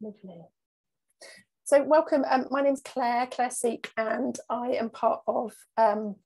Lovely. So welcome, um, my name's Claire, Claire Seek, and I am part of um,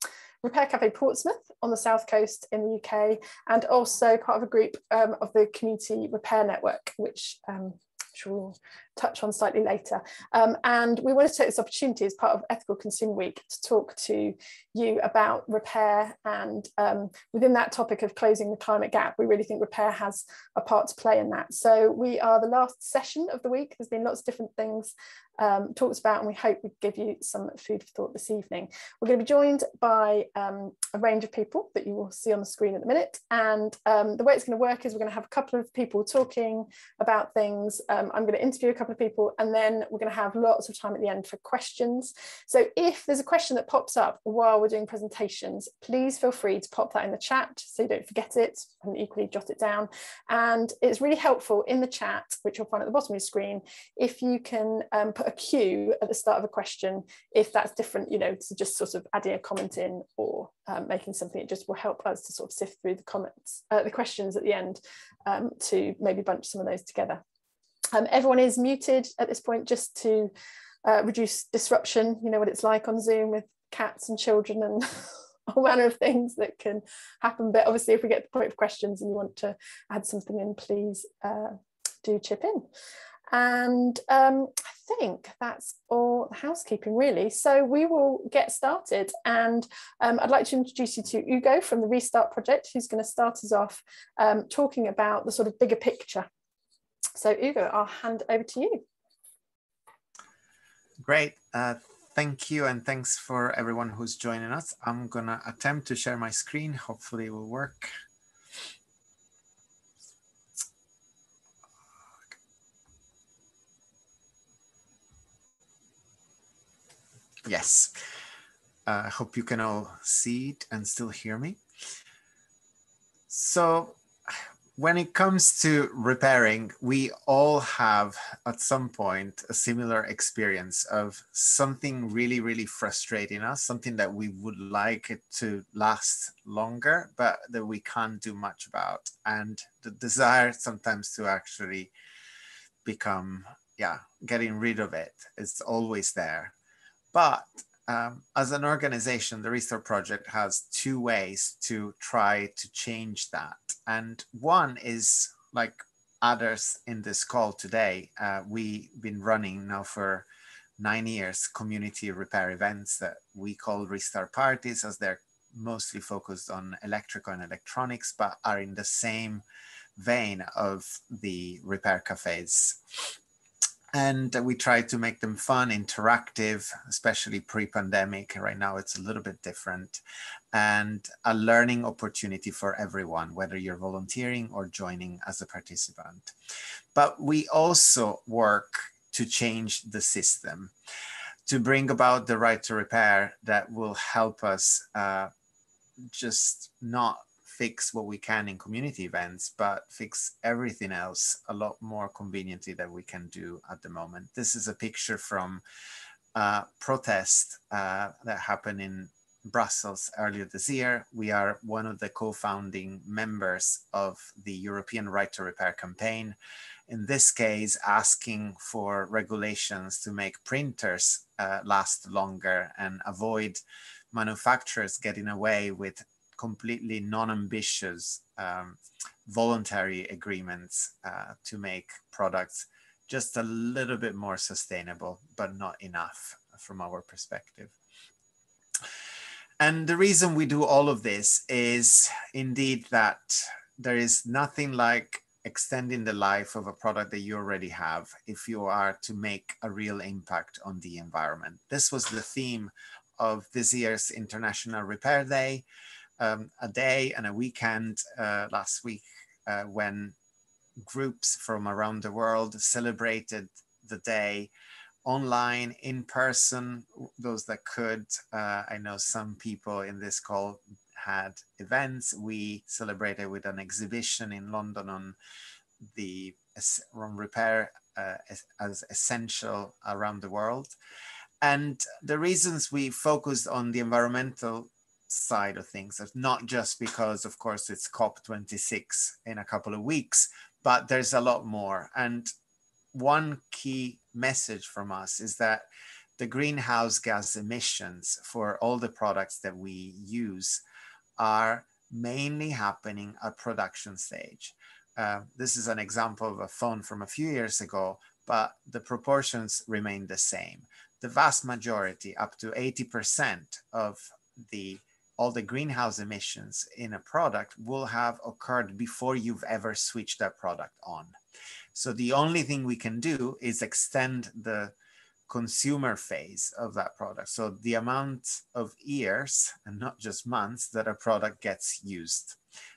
Repair Cafe Portsmouth on the south coast in the UK, and also part of a group um, of the Community Repair Network, which um, which we'll touch on slightly later. Um, and we want to take this opportunity as part of Ethical Consumer Week to talk to you about repair and um, within that topic of closing the climate gap, we really think repair has a part to play in that. So we are the last session of the week. There's been lots of different things um, talked about and we hope we give you some food for thought this evening. We're going to be joined by um, a range of people that you will see on the screen at the minute and um, the way it's going to work is we're going to have a couple of people talking about things. Um, I'm going to interview a couple of people and then we're going to have lots of time at the end for questions. So if there's a question that pops up while we're doing presentations, please feel free to pop that in the chat so you don't forget it and equally jot it down. And it's really helpful in the chat, which you'll find at the bottom of your screen, if you can um, put a cue at the start of a question, if that's different, you know, to just sort of adding a comment in or um, making something, it just will help us to sort of sift through the comments, uh, the questions at the end um, to maybe bunch some of those together. Um, everyone is muted at this point just to uh, reduce disruption. You know what it's like on Zoom with cats and children and all manner of things that can happen. But obviously, if we get to the point of questions and you want to add something in, please uh, do chip in. And um, I think that's all the housekeeping really. So we will get started. And um, I'd like to introduce you to Ugo from the Restart Project, who's going to start us off um, talking about the sort of bigger picture so Ugo, I'll hand over to you. Great. Uh, thank you and thanks for everyone who's joining us. I'm gonna attempt to share my screen. Hopefully it will work. Yes. Uh, I uh, hope you can all see it and still hear me. So when it comes to repairing, we all have at some point a similar experience of something really, really frustrating us, something that we would like it to last longer, but that we can't do much about. And the desire sometimes to actually become, yeah, getting rid of it is always there. But um, as an organization, the Restart Project has two ways to try to change that. And one is like others in this call today, uh, we've been running now for nine years community repair events that we call Restart Parties as they're mostly focused on electrical and electronics, but are in the same vein of the repair cafes and we try to make them fun, interactive, especially pre-pandemic. Right now, it's a little bit different, and a learning opportunity for everyone, whether you're volunteering or joining as a participant. But we also work to change the system, to bring about the right to repair that will help us uh, just not fix what we can in community events, but fix everything else a lot more conveniently than we can do at the moment. This is a picture from a protest uh, that happened in Brussels earlier this year. We are one of the co-founding members of the European Right to Repair campaign. In this case, asking for regulations to make printers uh, last longer and avoid manufacturers getting away with completely non-ambitious um, voluntary agreements uh, to make products just a little bit more sustainable, but not enough from our perspective. And the reason we do all of this is indeed that there is nothing like extending the life of a product that you already have if you are to make a real impact on the environment. This was the theme of this year's International Repair Day um, a day and a weekend uh, last week uh, when groups from around the world celebrated the day online, in person, those that could. Uh, I know some people in this call had events. We celebrated with an exhibition in London on the on repair uh, as, as essential around the world. And the reasons we focused on the environmental side of things. It's not just because, of course, it's COP26 in a couple of weeks, but there's a lot more. And one key message from us is that the greenhouse gas emissions for all the products that we use are mainly happening at production stage. Uh, this is an example of a phone from a few years ago, but the proportions remain the same. The vast majority, up to 80% of the all the greenhouse emissions in a product will have occurred before you've ever switched that product on. So the only thing we can do is extend the consumer phase of that product. So the amount of years and not just months that a product gets used.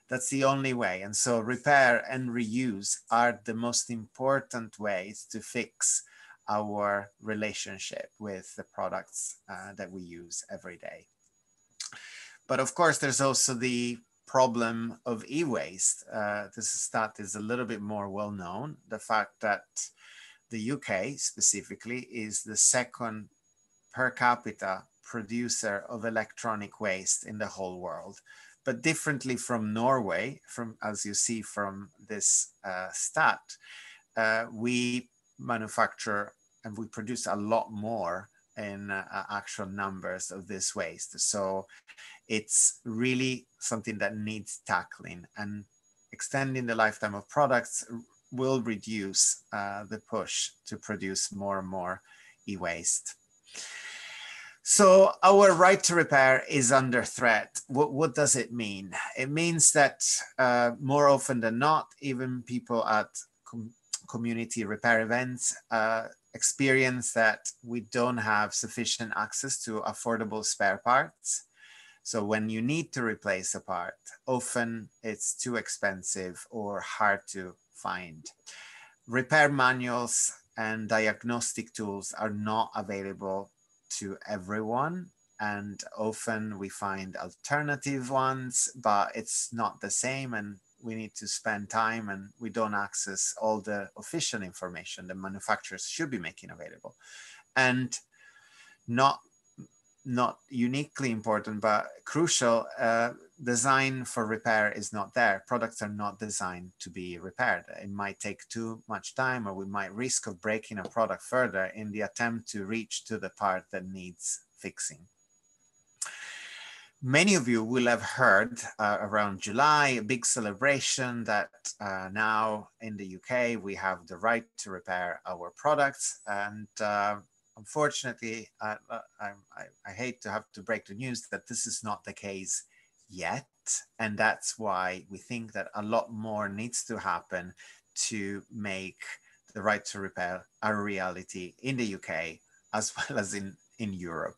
That's the only way. And so repair and reuse are the most important ways to fix our relationship with the products uh, that we use every day. But of course, there's also the problem of e-waste. Uh, this stat is a little bit more well known. The fact that the UK specifically is the second per capita producer of electronic waste in the whole world. But differently from Norway, from as you see from this uh, stat, uh, we manufacture and we produce a lot more in uh, actual numbers of this waste. So it's really something that needs tackling and extending the lifetime of products will reduce uh, the push to produce more and more e-waste. So our right to repair is under threat. What, what does it mean? It means that uh, more often than not, even people at com community repair events uh, experience that we don't have sufficient access to affordable spare parts. So when you need to replace a part, often it's too expensive or hard to find. Repair manuals and diagnostic tools are not available to everyone and often we find alternative ones, but it's not the same and we need to spend time and we don't access all the official information the manufacturers should be making available. And not not uniquely important, but crucial, uh, design for repair is not there. Products are not designed to be repaired. It might take too much time or we might risk of breaking a product further in the attempt to reach to the part that needs fixing. Many of you will have heard uh, around July, a big celebration that uh, now in the UK, we have the right to repair our products. And uh, unfortunately, I, I, I, hate to have to break the news that this is not the case yet. And that's why we think that a lot more needs to happen to make the right to repair a reality in the UK as well as in, in Europe.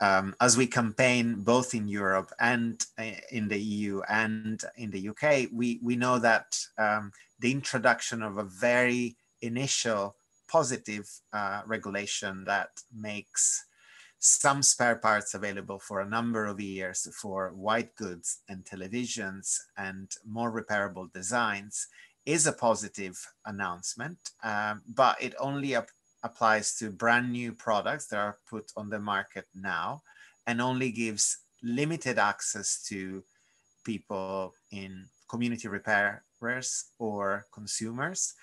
Um, as we campaign both in Europe and uh, in the EU and in the UK, we, we know that um, the introduction of a very initial positive uh, regulation that makes some spare parts available for a number of years for white goods and televisions and more repairable designs is a positive announcement, um, but it only ap applies to brand new products that are put on the market now and only gives limited access to people in community repairers or consumers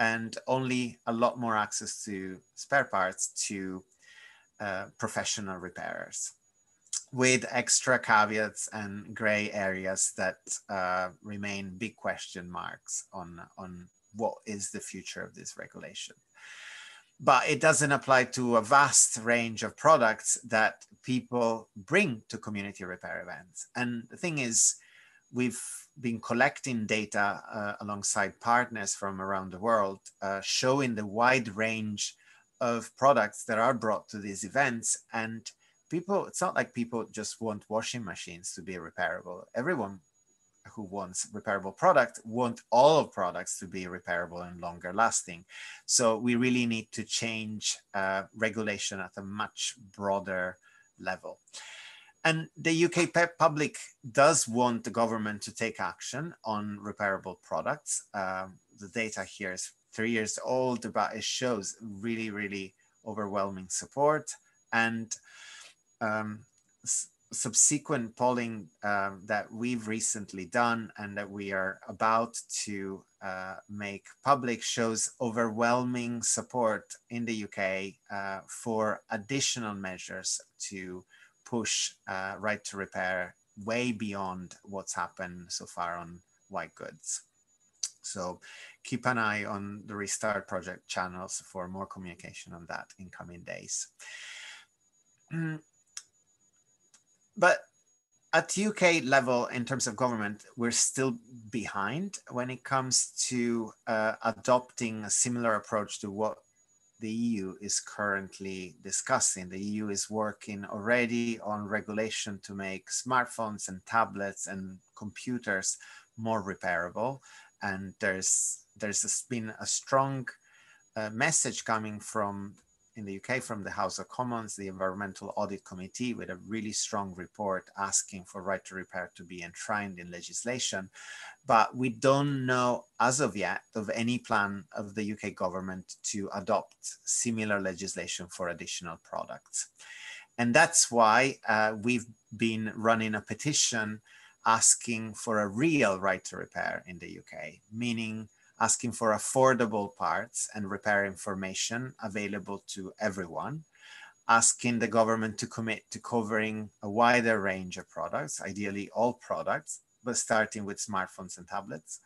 and only a lot more access to spare parts to uh, professional repairers with extra caveats and gray areas that uh, remain big question marks on, on what is the future of this regulation. But it doesn't apply to a vast range of products that people bring to community repair events. And the thing is, we've been collecting data uh, alongside partners from around the world, uh, showing the wide range of products that are brought to these events. And people, it's not like people just want washing machines to be repairable. Everyone who wants repairable product want all products to be repairable and longer lasting. So we really need to change uh, regulation at a much broader level. And the UK public does want the government to take action on repairable products. Um, the data here is three years old, but it shows really, really overwhelming support. And um, subsequent polling um, that we've recently done and that we are about to uh, make public shows overwhelming support in the UK uh, for additional measures to push uh, right to repair way beyond what's happened so far on white goods. So keep an eye on the Restart Project channels for more communication on that in coming days. but at UK level, in terms of government, we're still behind when it comes to uh, adopting a similar approach to what the EU is currently discussing. The EU is working already on regulation to make smartphones and tablets and computers more repairable. And there's there's been a strong uh, message coming from in the UK from the House of Commons, the Environmental Audit Committee, with a really strong report asking for right to repair to be enshrined in legislation. But we don't know as of yet of any plan of the UK government to adopt similar legislation for additional products. And that's why uh, we've been running a petition asking for a real right to repair in the UK, meaning asking for affordable parts and repair information available to everyone, asking the government to commit to covering a wider range of products, ideally all products, but starting with smartphones and tablets,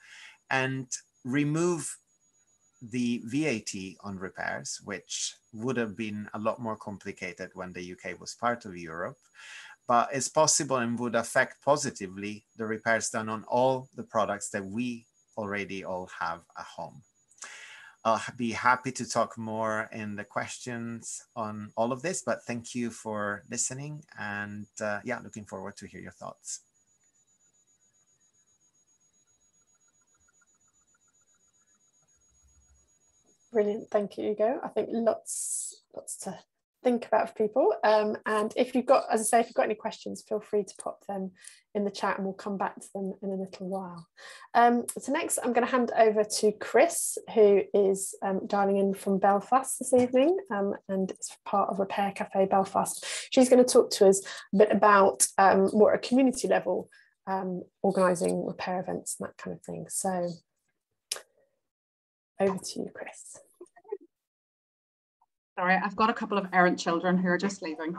and remove the VAT on repairs, which would have been a lot more complicated when the UK was part of Europe, but it's possible and would affect positively the repairs done on all the products that we already all have a home. I'll be happy to talk more in the questions on all of this, but thank you for listening and uh, yeah, looking forward to hear your thoughts. Brilliant, thank you, Ugo. I think lots, lots to think about for people. Um, and if you've got, as I say, if you've got any questions, feel free to pop them in the chat and we'll come back to them in a little while. Um, so next I'm going to hand over to Chris, who is um, dialing in from Belfast this evening um, and is part of Repair Cafe Belfast. She's going to talk to us a bit about um, more at a community level, um, organising repair events and that kind of thing. So over to you, Chris. Sorry, I've got a couple of errant children who are just leaving.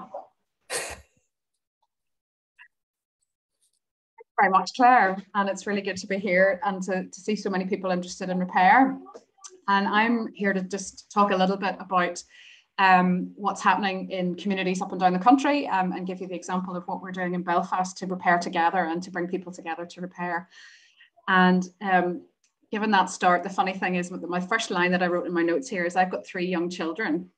Very much, Claire, and it's really good to be here and to, to see so many people interested in repair. And I'm here to just talk a little bit about um, what's happening in communities up and down the country um, and give you the example of what we're doing in Belfast to repair together and to bring people together to repair. And um, given that start, the funny thing is that my first line that I wrote in my notes here is I've got three young children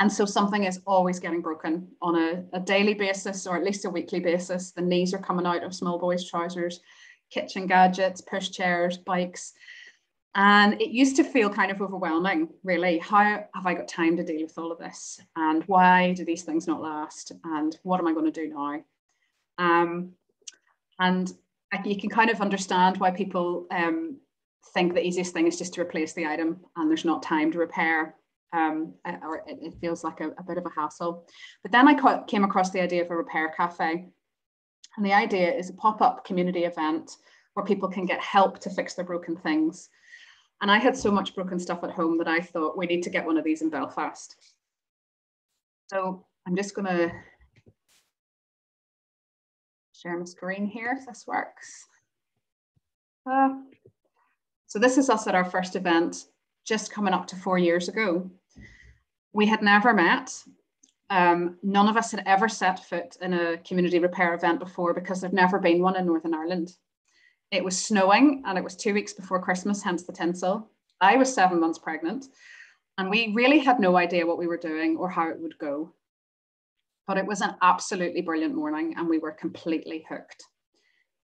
and so something is always getting broken on a, a, daily basis or at least a weekly basis. The knees are coming out of small boys' trousers, kitchen gadgets, push chairs, bikes. And it used to feel kind of overwhelming, really. How have I got time to deal with all of this? And why do these things not last? And what am I going to do now? Um, and you can kind of understand why people um, think the easiest thing is just to replace the item and there's not time to repair um, or it, it feels like a, a, bit of a hassle. But then I came across the idea of a repair cafe. And the idea is a pop-up community event where people can get help to fix their broken things. And I had so much broken stuff at home that I thought we need to get one of these in Belfast. So I'm just gonna share my screen here if this works. Uh, so this is us at our first event just coming up to four years ago. We had never met. Um, none of us had ever set foot in a community repair event before because there'd never been one in Northern Ireland. It was snowing and it was two weeks before Christmas, hence the tinsel. I was seven months pregnant and we really had no idea what we were doing or how it would go. But it was an absolutely brilliant morning and we were completely hooked.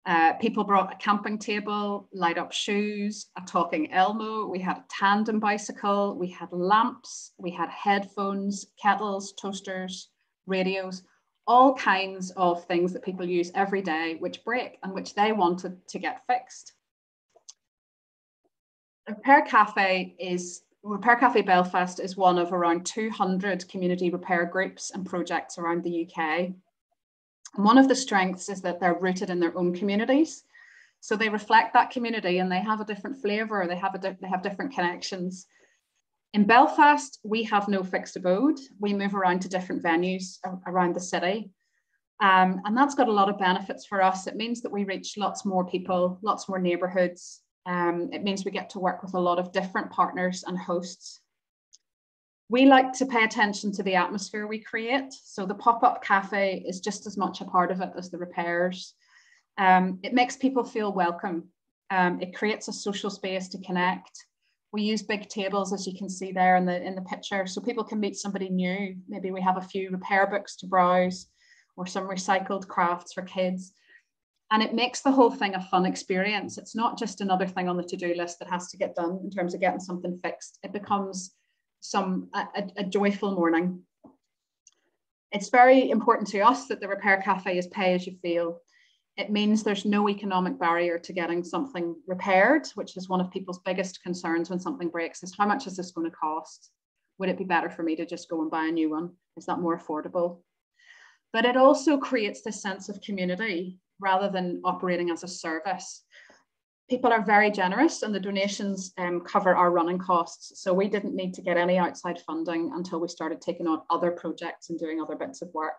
Uh, people brought a camping table, light up shoes, a talking Elmo. We had a tandem bicycle. We had lamps. We had headphones, kettles, toasters, radios, all kinds of things that people use every day, which break and which they wanted to get fixed. Repair Cafe is Repair Cafe Belfast is one of around 200 community repair groups and projects around the UK one of the strengths is that they're rooted in their own communities. So they reflect that community and they have a different flavour, they have a they have different connections. In Belfast, we have no fixed abode. We move around to different venues around the city. Um, and that's got a lot of benefits for us. It means that we reach lots more people, lots more neighbourhoods. Um, it means we get to work with a lot of different partners and hosts. We like to pay attention to the atmosphere we create. So the pop-up cafe is just as much a part of it as the repairs. Um, it makes people feel welcome. Um, it creates a social space to connect. We use big tables, as you can see there in the, in the picture, so people can meet somebody new. Maybe we have a few repair books to browse or some recycled crafts for kids. And it makes the whole thing a fun experience. It's not just another thing on the to-do list that has to get done in terms of getting something fixed. It becomes some a, a joyful morning. It's very important to us that the Repair Cafe is pay as you feel it means there's no economic barrier to getting something repaired, which is one of people's biggest concerns when something breaks is how much is this going to cost? Would it be better for me to just go and buy a new one? Is that more affordable? But it also creates this sense of community rather than operating as a service. People are very generous and the donations um, cover our running costs. So we didn't need to get any outside funding until we started taking on other projects and doing other bits of work.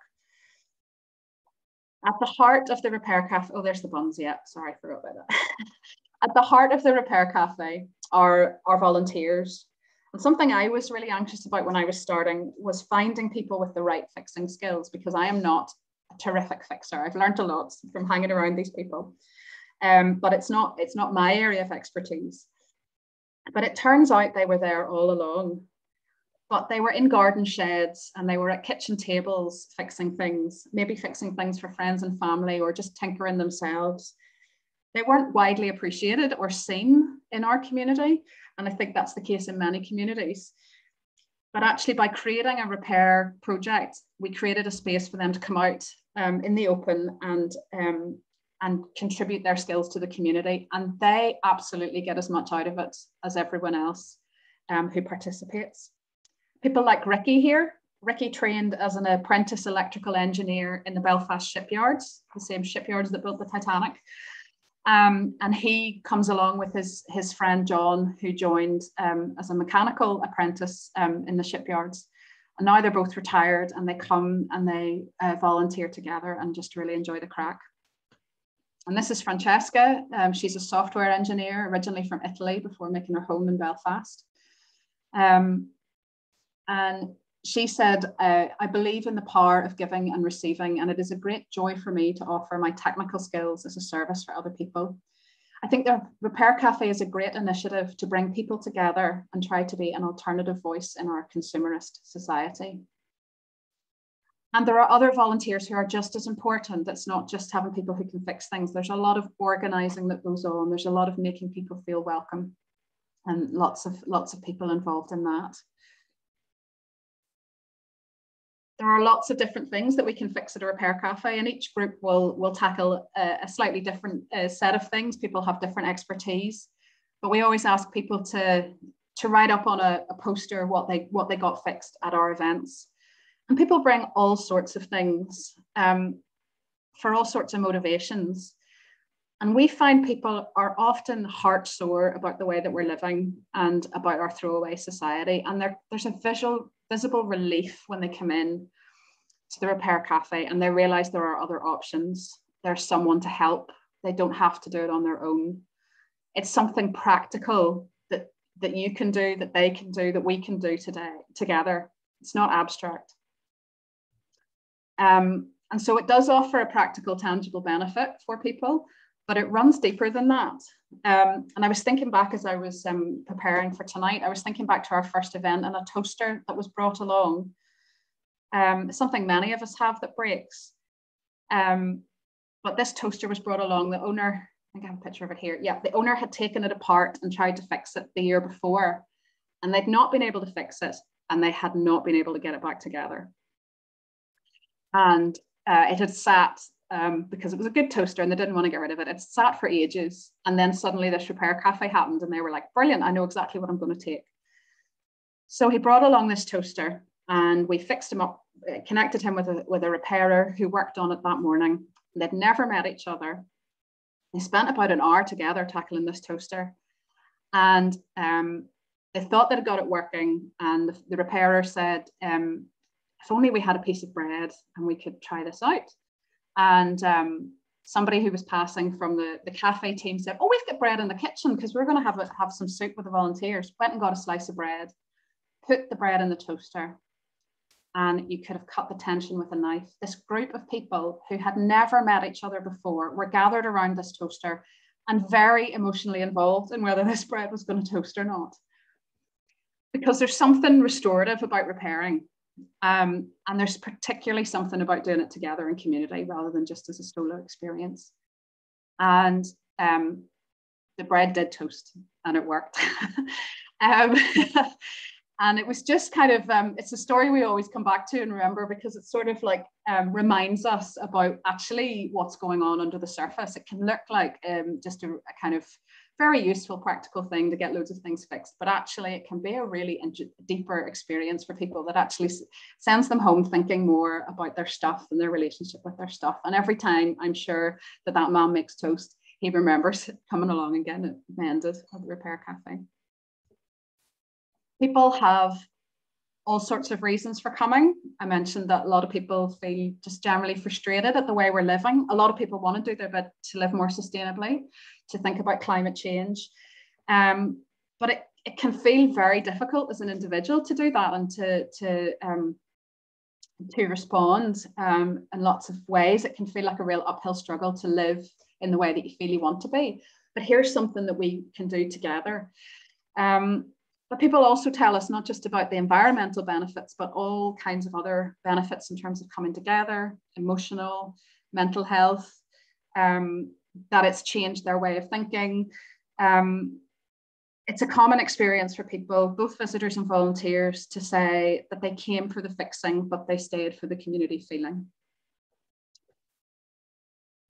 At the heart of the repair cafe, oh, there's the buns, yeah, sorry, I forgot about that. At the heart of the repair cafe are our volunteers. And something I was really anxious about when I was starting was finding people with the right fixing skills because I am not a terrific fixer. I've learned a lot from hanging around these people. Um, but it's not it's not my area of expertise. But it turns out they were there all along but they were in garden sheds and they were at kitchen tables fixing things, maybe fixing things for friends and family or just tinkering themselves. They weren't widely appreciated or seen in our community. And I think that's the case in many communities. But actually, by creating a repair project, we created a space for them to come out um, in the open and um, and contribute their skills to the community. And they absolutely get as much out of it as everyone else um, who participates people like Ricky here. Ricky trained as an apprentice electrical engineer in the Belfast shipyards, the same shipyards that built the Titanic. Um, and he comes along with his, his friend John, who joined um, as a mechanical apprentice um, in the shipyards. And now they're both retired and they come and they uh, volunteer together and just really enjoy the crack. And this is Francesca. Um, she's a software engineer originally from Italy before making her home in Belfast. Um, and she said, uh, I believe in the power of giving and receiving, and it is a great joy for me to offer my technical skills as a service for other people. I think the Repair Cafe is a great initiative to bring people together and try to be an alternative voice in our consumerist society. And there are other volunteers who are just as important. It's not just having people who can fix things. There's a lot of organizing that goes on. There's a lot of making people feel welcome and lots of lots of people involved in that. there are lots of different things that we can fix at a repair cafe and each group will will tackle a, a slightly different uh, set of things people have different expertise but we always ask people to to write up on a, a poster what they what they got fixed at our events and people bring all sorts of things um, for all sorts of motivations and we find people are often heart sore about the way that we're living and about our throwaway society. And there, there's a visual visible relief when they come in to the repair cafe and they realize there are other options. There's someone to help. They don't have to do it on their own. It's something practical that that you can do, that they can do, that we can do today together. It's not abstract. Um, and so it does offer a practical, tangible benefit for people, but it runs deeper than that. Um, and I was thinking back as I was um, preparing for tonight, I was thinking back to our first event and a toaster that was brought along. Um, something many of us have that breaks. Um, but this toaster was brought along. The owner, I think I have a picture of it here. Yeah, the owner had taken it apart and tried to fix it the year before, and they'd not been able to fix it, and they had not been able to get it back together. And uh, it had sat um, because it was a good toaster and they didn't want to get rid of it. It sat for ages. And then suddenly this repair cafe happened and they were like, brilliant, I know exactly what I'm going to take. So he brought along this toaster and we fixed him up, uh, connected him with a, with a repairer who worked on it that morning. They'd never met each other. They spent about an hour together tackling this toaster. And um, they thought they'd got it working. And the, the repairer said, um, if only we had a piece of bread and we could try this out. And um, somebody who was passing from the, the cafe team said, oh, we've got bread in the kitchen because we're going to have, have some soup with the volunteers. Went and got a slice of bread, put the bread in the toaster, and you could have cut the tension with a knife. This group of people who had never met each other before were gathered around this toaster and very emotionally involved in whether this bread was going to toast or not. Because there's something restorative about repairing. Um, and there's particularly something about doing it together in community rather than just as a solo experience. And um, the bread did toast and it worked. um, and it was just kind of um, it's a story we always come back to and remember because it sort of like um, reminds us about actually what's going on under the surface it can look like um, just a, a, kind of very useful practical thing to get loads of things fixed but actually it can be a really deeper experience for people that actually sends them home thinking more about their stuff and their relationship with their stuff. And every time i'm sure that that man makes toast he remembers coming along again and mended at the repair cafe. People have all sorts of reasons for coming. I mentioned that a lot of people feel just generally frustrated at the way we're living. A lot of people want to do their bit to live more sustainably, to think about climate change. Um, but it, it can feel very difficult as an individual to do that and to, to, um, to respond um, in lots of ways. It can feel like a real uphill struggle to live in the way that you feel you want to be. But here's something that we can do together. Um, but people also tell us not just about the environmental benefits, but all kinds of other benefits in terms of coming together, emotional, mental health, um, that it's changed their way of thinking. Um, it's a common experience for people, both visitors and volunteers, to say that they came for the fixing, but they stayed for the community feeling.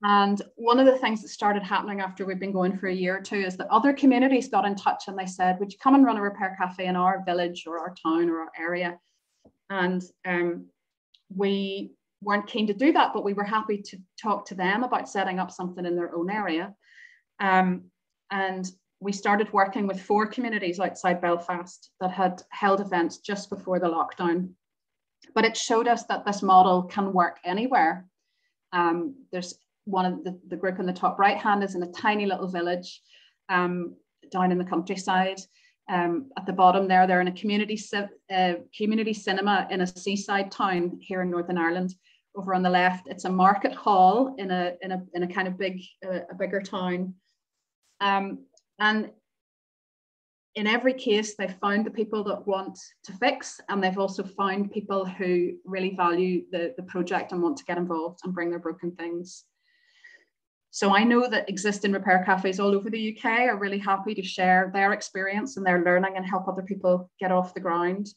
And one of the things that started happening after we've been going for a year or two is that other communities got in touch and they said, Would you come and run a repair cafe in our village or our town or our area? And um, we weren't keen to do that, but we were happy to talk to them about setting up something in their own area. Um, and we started working with four communities outside Belfast that had held events just before the lockdown. But it showed us that this model can work anywhere. Um, there's one of the, the group in the top right hand is in a tiny little village um, down in the countryside. Um, at the bottom there, they're in a community, uh, community cinema in a seaside town here in Northern Ireland. Over on the left, it's a market hall in a, in a, in a kind of big, uh, a bigger town. Um, and in every case, they've found the people that want to fix, and they've also found people who really value the, the project and want to get involved and bring their broken things. So I know that existing repair cafes all over the UK are really happy to share their experience and their learning and help other people get off the ground.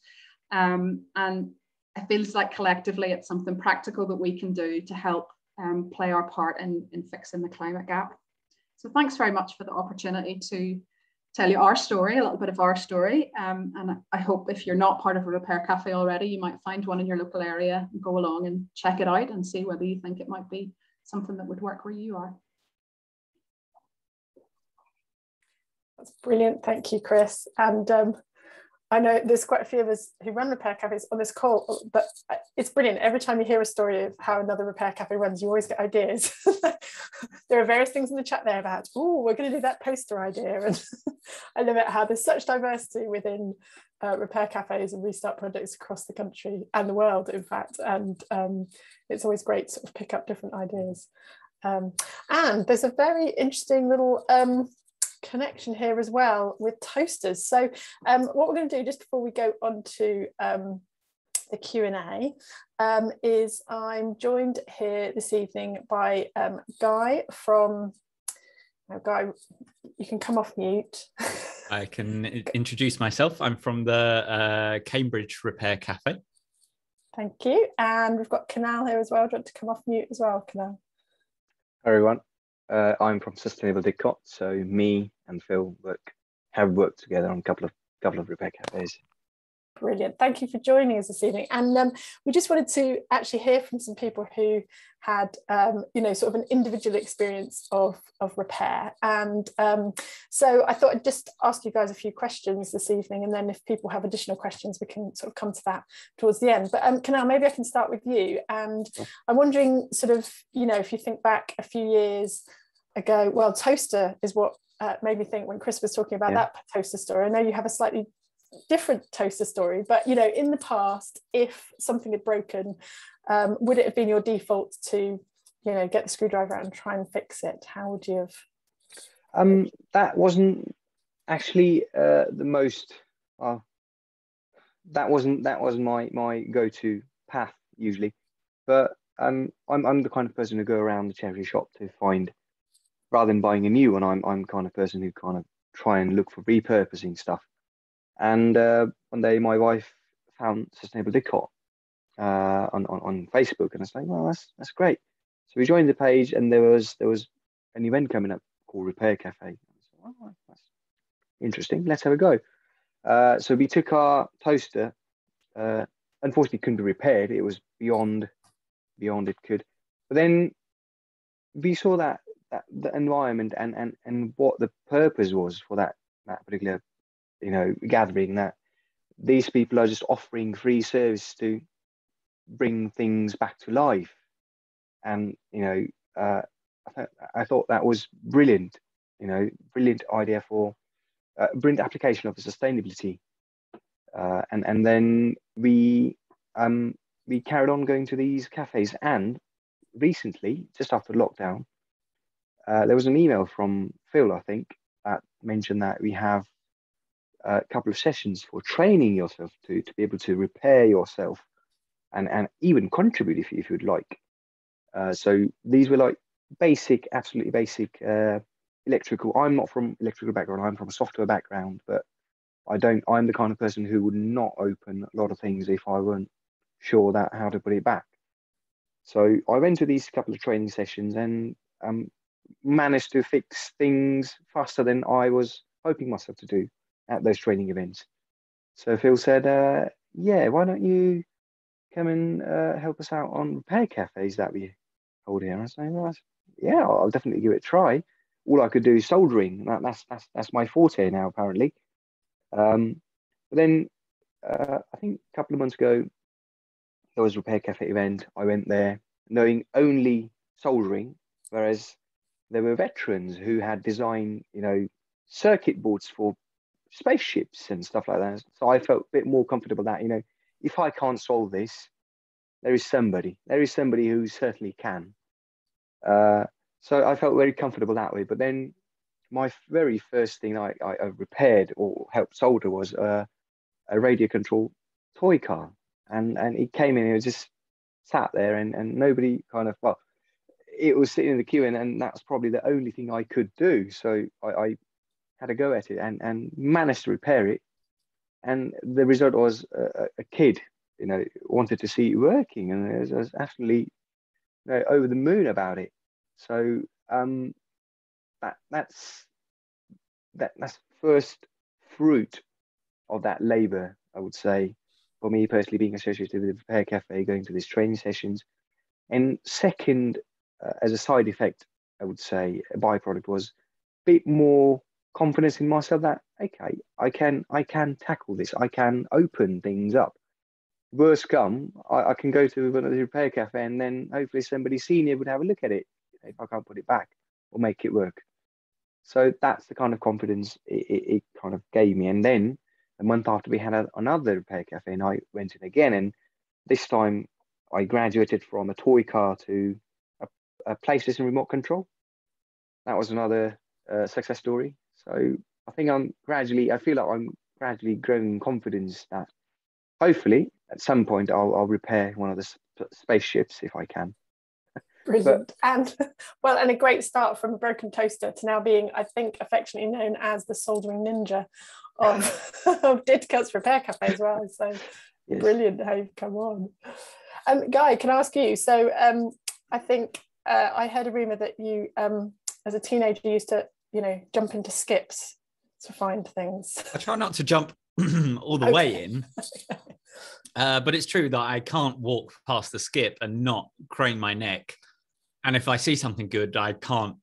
Um, and it feels like collectively it's something practical that we can do to help um, play our part in, in fixing the climate gap. So thanks very much for the opportunity to tell you our story, a little bit of our story. Um, and I hope if you're not part of a repair cafe already, you might find one in your local area and go along and check it out and see whether you think it might be something that would work where you are. That's brilliant. Thank you, Chris. And um, I know there's quite a few of us who run repair cafes on this call, but it's brilliant. Every time you hear a story of how another repair cafe runs, you always get ideas. there are various things in the chat there about, oh, we're going to do that poster idea. And I love it how there's such diversity within uh, repair cafes and restart projects across the country and the world, in fact. And um, it's always great to sort of pick up different ideas. Um, and there's a very interesting little um, connection here as well with toasters. So um, what we're going to do just before we go on to um, the Q&A um, is I'm joined here this evening by um, Guy from, now Guy, you can come off mute. I can introduce myself. I'm from the uh, Cambridge Repair Cafe. Thank you. And we've got Kunal here as well. Do you want to come off mute as well, Kunal? Hi everyone. Uh, I'm from Sustainable Didcot, so me and Phil work have worked together on a couple of couple of repair cafes. Brilliant. Thank you for joining us this evening. And um, we just wanted to actually hear from some people who had, um, you know, sort of an individual experience of, of repair. And um, so I thought I'd just ask you guys a few questions this evening. And then if people have additional questions, we can sort of come to that towards the end. But um, Kunal, maybe I can start with you. And I'm wondering sort of, you know, if you think back a few years ago, well, toaster is what uh, made me think when Chris was talking about yeah. that toaster story. I know you have a slightly different toaster story but you know in the past if something had broken um, would it have been your default to you know get the screwdriver out and try and fix it? How would you have um that wasn't actually uh, the most uh, that wasn't that was my my go-to path usually. But um I'm, I'm the kind of person who go around the charity shop to find rather than buying a new one i'm i'm kind of person who kind of try and look for repurposing stuff and uh, one day my wife found Sustainable Didcot uh, on, on, on Facebook, and I was like, well, that's that's great. So we joined the page, and there was there was an event coming up called Repair Cafe. Said, that's interesting. Let's have a go. Uh, so we took our toaster. Uh, unfortunately, couldn't be repaired. It was beyond beyond it could. But then we saw that that the environment and and and what the purpose was for that that particular you know, gathering that these people are just offering free service to bring things back to life. And, you know, uh, I, th- I thought that was brilliant, you know, brilliant idea for uh, brilliant application of sustainability. Uh, and, and then we, um, we carried on going to these cafes and recently, just after lockdown, uh, there was an email from Phil, I think, that mentioned that we have a couple of sessions for training yourself to, to be able to repair yourself and, and even contribute if, if you'd like. Uh, so these were like basic, absolutely basic uh, electrical. I'm not from electrical background. I'm from a software background, but I don't. I'm the kind of person who would not open a lot of things if I weren't sure that how to put it back. So I went to these couple of training sessions and um, managed to fix things faster than I was hoping myself to do at those training events. So Phil said, uh, "Yeah, why don't you come and uh, help us out on repair cafes that we hold here?" I saying, well, "Yeah, I'll definitely give it a try." All I could do is soldering. That, that's that's that's my forte now, apparently. Um, but then uh, I think a couple of months ago, there was a repair cafe event. I went there knowing only soldering, whereas there were veterans who had designed, you know, circuit boards for spaceships and stuff like that. So I felt a bit more comfortable that, you know, if I can't solve this, there is somebody, there is somebody who certainly can. Uh, so I felt very comfortable that way. But then my very first thing I, I, repaired or helped solder was uh, a radio control toy car. And, and it came in, it was just sat there and, and nobody kind of, well, it was sitting in the queue and, and that's probably the only thing I could do. So I, I had a go at it and, and managed to repair it. And the result was a, a kid, you know, wanted to see it working and was, was absolutely you know, over the moon about it. So um, that that's that that's first fruit of that labor, I would say, for me personally being associated with the Repair Cafe, going to these training sessions. And second, uh, as a side effect, I would say a byproduct was a bit more confidence in myself that okay, I can I can tackle this. I can open things up. Worst come, I, I can go to another repair cafe and then hopefully somebody senior would have a look at it if I can't put it back or make it work. So that's the kind of confidence it, it, it kind of gave me. And then a month after we had a, another repair cafe, and I went in again. And this time I graduated from a toy car to a, a PlayStation remote control. That was another uh, success story. So I think I'm gradually, I feel like I'm gradually growing confidence that hopefully at some point I'll, I'll repair one of the sp- spaceships if I can. Brilliant. But, and well, and a great start from a broken toaster to now being, I think, affectionately known as the soldering ninja of, of Didcot's Repair Cafe as well. So yes. brilliant how you've come on. Um, Guy, can I ask you? So um, I think uh, I heard a rumor that you, um, as a teenager, used to you know, jump into skips to find things. I try not to jump all the way in. Uh, but it's true that I can't walk past the skip and not crane my neck. And if I see something good, I can't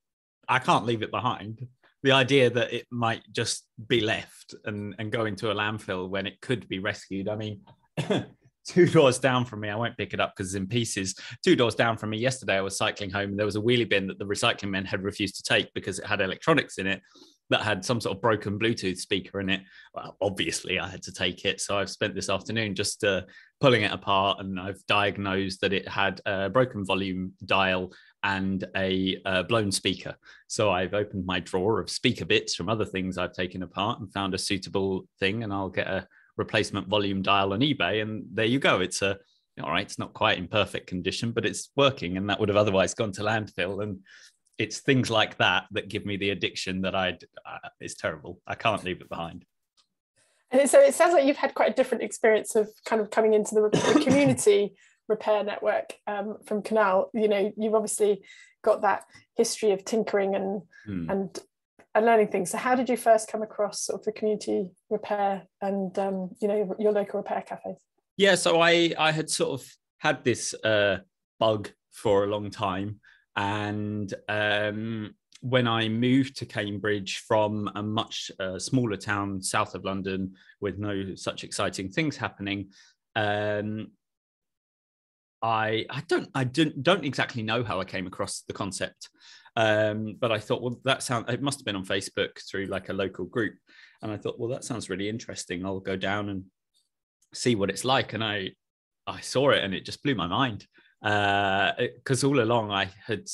I can't leave it behind. The idea that it might just be left and, and go into a landfill when it could be rescued. I mean, two doors down from me, I won't pick it up because it's in pieces. Two doors down from me yesterday, I was cycling home and there was a wheelie bin that the recycling men had refused to take because it had electronics in it that had some sort of broken Bluetooth speaker in it. Well, obviously, I had to take it. So I've spent this afternoon just uh, pulling it apart and I've diagnosed that it had a broken volume dial and a uh, blown speaker. So I've opened my drawer of speaker bits from other things I've taken apart and found a suitable thing, and I'll get a replacement volume dial on eBay. And there you go. It's a all right, it's not quite in perfect condition, but it's working, and that would have otherwise gone to landfill. And it's things like that that give me the addiction that I uh, is terrible. I can't leave it behind. And so it sounds like you've had quite a different experience of kind of coming into the, community repair network um, from Kunal. You know, you've obviously got that history of tinkering and mm. and and learning things. So how did you first come across sort of the community repair and um, you know your, local repair cafes? Yeah, so I I had sort of had this uh, bug for a long time and um, when I moved to Cambridge from a much uh, smaller town south of London with no such exciting things happening, um, I I don't I don't don't exactly know how I came across the concept, um, but I thought well that sound it must have been on Facebook through like a local group, and I thought well that sounds really interesting. I'll go down and see what it's like, and I I saw it and it just blew my mind because uh, all along I had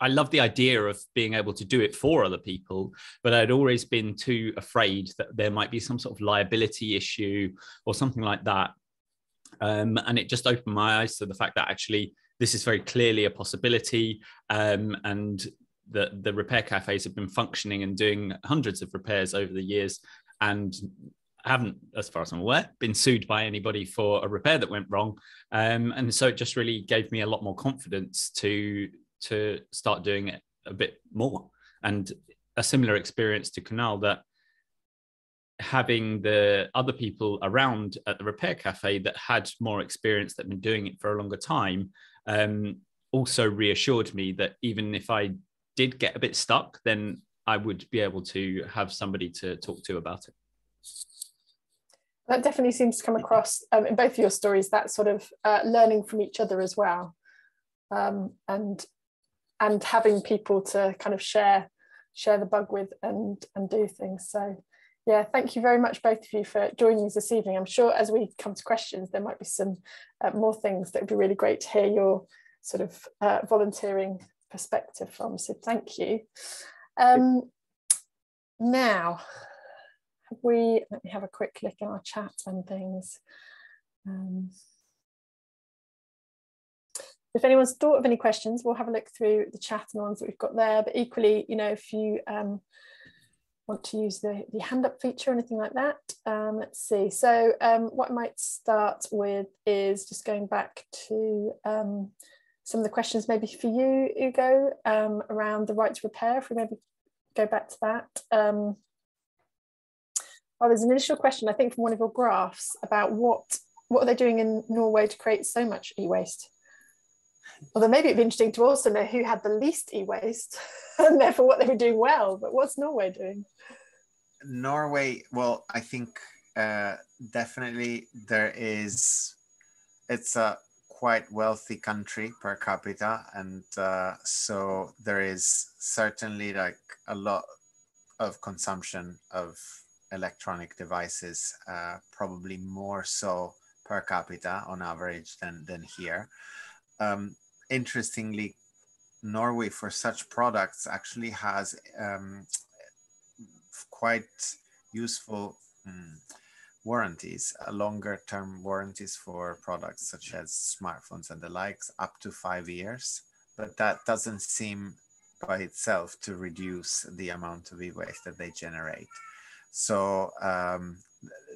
I love the idea of being able to do it for other people, but I'd always been too afraid that there might be some sort of liability issue or something like that. Um, and it just opened my eyes to the fact that actually this is very clearly a possibility. Um, and the, the repair cafes have been functioning and doing hundreds of repairs over the years. And haven't, as far as I'm aware, been sued by anybody for a repair that went wrong. Um, and so it just really gave me a lot more confidence to to start doing it a bit more. And a similar experience to Kunal that having the other people around at the repair cafe that had more experience that had been doing it for a longer time um, also reassured me that even if I did get a bit stuck, then I would be able to have somebody to talk to about it. That definitely seems to come across um, in both of your stories that sort of uh, learning from each other as well. Um, and and having people to kind of share share the bug with and and do things. So yeah thank you very much both of you for joining us this evening i'm sure as we come to questions there might be some uh, more things that would be really great to hear your sort of uh, volunteering perspective from so thank you um, now we, let me have a quick look in our chat and things. Um, if anyone's thought of any questions, we'll have a look through the chat and the ones that we've got there. But equally, you know, if you um, want to use the, the hand up feature or anything like that, um, let's see. So um, what I might start with is just going back to um, some of the questions maybe for you, Ugo, um, around the right to repair, if we maybe go back to that. Oh, there's an initial question, I think, from one of your graphs about what what are they doing in Norway to create so much e-waste? Although maybe it'd be interesting to also know who had the least e-waste and therefore what they were doing well. But what's Norway doing? Norway, well, I think uh, definitely there is. It's a quite wealthy country per capita, and uh, so there is certainly like a lot of consumption of electronic devices, uh, probably more so per capita on average than, than here. Um, interestingly, Norway for such products actually has um, quite useful um, warranties, uh, longer term warranties for products such as smartphones and the likes, up to five years. But that doesn't seem by itself to reduce the amount of e-waste that they generate. So um,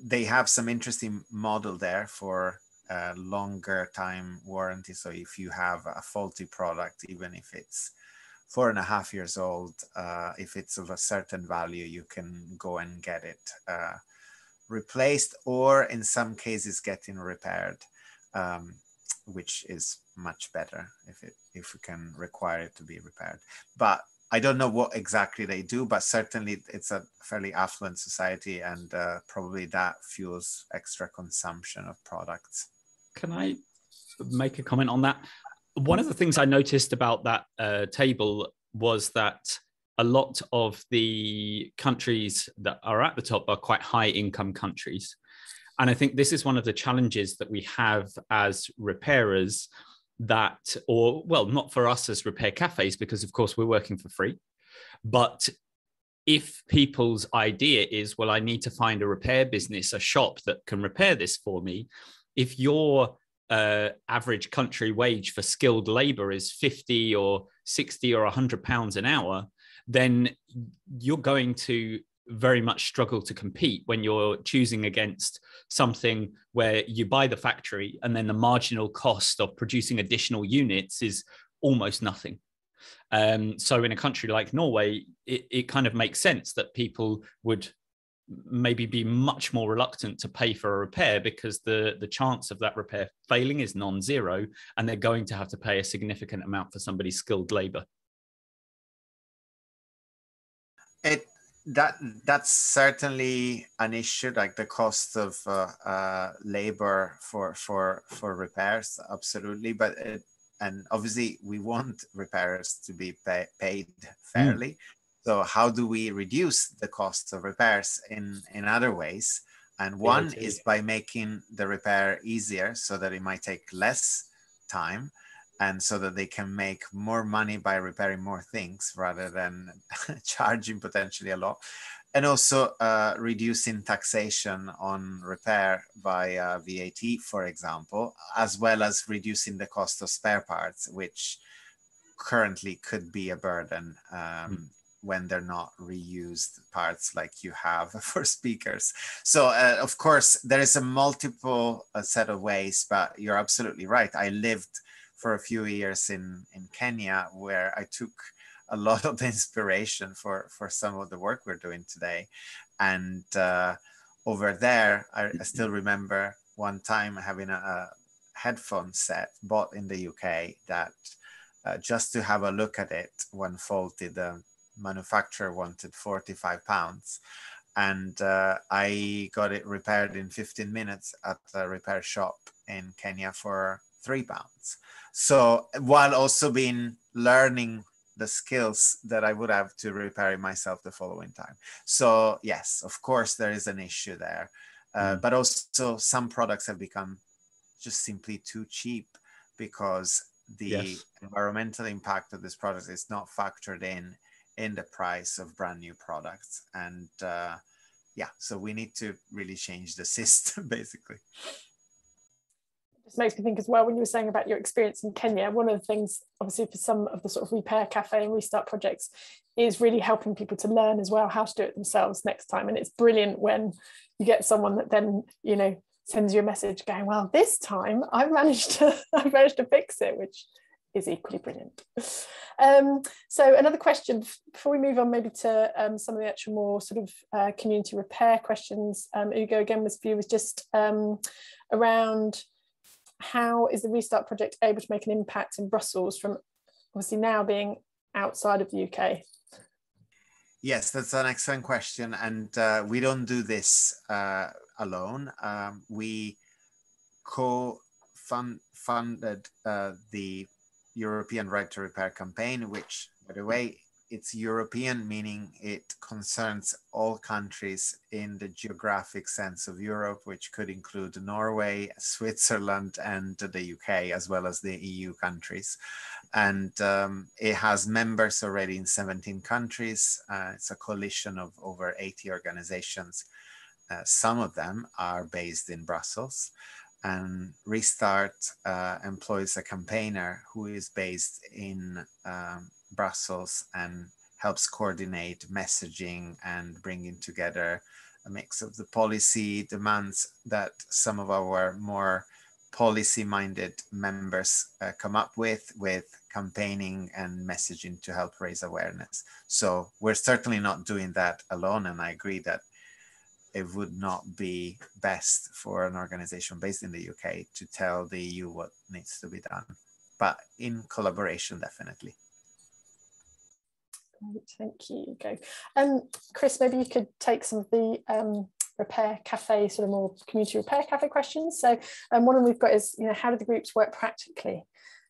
they have some interesting model there for a longer time warranty. So if you have a faulty product, even if it's four and a half years old, uh, if it's of a certain value, you can go and get it uh, replaced or in some cases getting repaired, um, which is much better if it if we can require it to be repaired. But I don't know what exactly they do, but certainly it's a fairly affluent society, and uh, probably that fuels extra consumption of products. Can I make a comment on that? One of the things I noticed about that uh, table was that a lot of the countries that are at the top are quite high income countries. And I think this is one of the challenges that we have as repairers that, or well, not for us as repair cafes, because of course we're working for free. But if people's idea is, well, I need to find a repair business, a shop that can repair this for me, if your uh, average country wage for skilled labor is 50 or 60 or 100 pounds an hour, then you're going to very much struggle to compete when you're choosing against something where you buy the factory and then the marginal cost of producing additional units is almost nothing. Um, so in a country like Norway, it, it kind of makes sense that people would maybe be much more reluctant to pay for a repair because the the chance of that repair failing is non-zero and they're going to have to pay a significant amount for somebody's skilled labor. It that that's certainly an issue like the cost of uh, uh, labor for for for repairs absolutely. But it, and obviously we want repairs to be pay, paid fairly. mm. So how do we reduce the cost of repairs in in other ways? And one is by making the repair easier so that it might take less time and so that they can make more money by repairing more things rather than charging potentially a lot. And also uh, reducing taxation on repair via VAT, for example, as well as reducing the cost of spare parts, which currently could be a burden um, mm. When they're not reused parts like you have for speakers. So, uh, of course, there is a multiple uh, set of ways, but you're absolutely right. I lived for a few years in in Kenya where I took a lot of the inspiration for for some of the work we're doing today and uh, over there I, I, still remember one time having a, a, headphone set bought in the UK that uh, just to have a look at it when faulty the manufacturer wanted 45 pounds and uh, I got it repaired in 15 minutes at the repair shop in Kenya for three pounds so while also being learning the skills that I would have to repair it myself the following time. So yes, of course there is an issue there, uh, mm. but also some products have become just simply too cheap because the yes. environmental impact of this product is not factored in in the price of brand new products and uh, yeah so we need to really change the system basically just makes me think as well when you were saying about your experience in Kenya, one of the things, obviously, for some of the sort of repair cafe and restart projects, is really helping people to learn as well how to do it themselves next time. And it's brilliant when you get someone that then, you know, sends you a message going, Well, this time I've managed to I've managed to fix it, which is equally brilliant. Um, so another question before we move on maybe to um, some of the actual more sort of uh, community repair questions, um, Ugo again was for you was just um, around how is the Restart project able to make an impact in Brussels from obviously now being outside of the UK? Yes, that's an excellent question. And uh, we don't do this uh, alone. Um, we co funded uh, the European Right to Repair campaign, which, by the way, it's European, meaning it concerns all countries in the geographic sense of Europe, which could include Norway, Switzerland, and the UK, as well as the EU countries. And um, it has members already in 17 countries. Uh, it's a coalition of over 80 organizations. Uh, some of them are based in Brussels. And Restart uh, employs a campaigner who is based in um, Brussels and helps coordinate messaging and bringing together a mix of the policy demands that some of our more policy minded members uh, come up with with campaigning and messaging to help raise awareness. So we're certainly not doing that alone and i agree that it would not be best for an organization based in the UK to tell the EU what needs to be done, but in collaboration, definitely. Great, thank you. Go. Um, Chris, maybe you could take some of the um, repair cafe, sort of more community repair cafe questions. So um, one of them we've got is, you know, how do the groups work practically?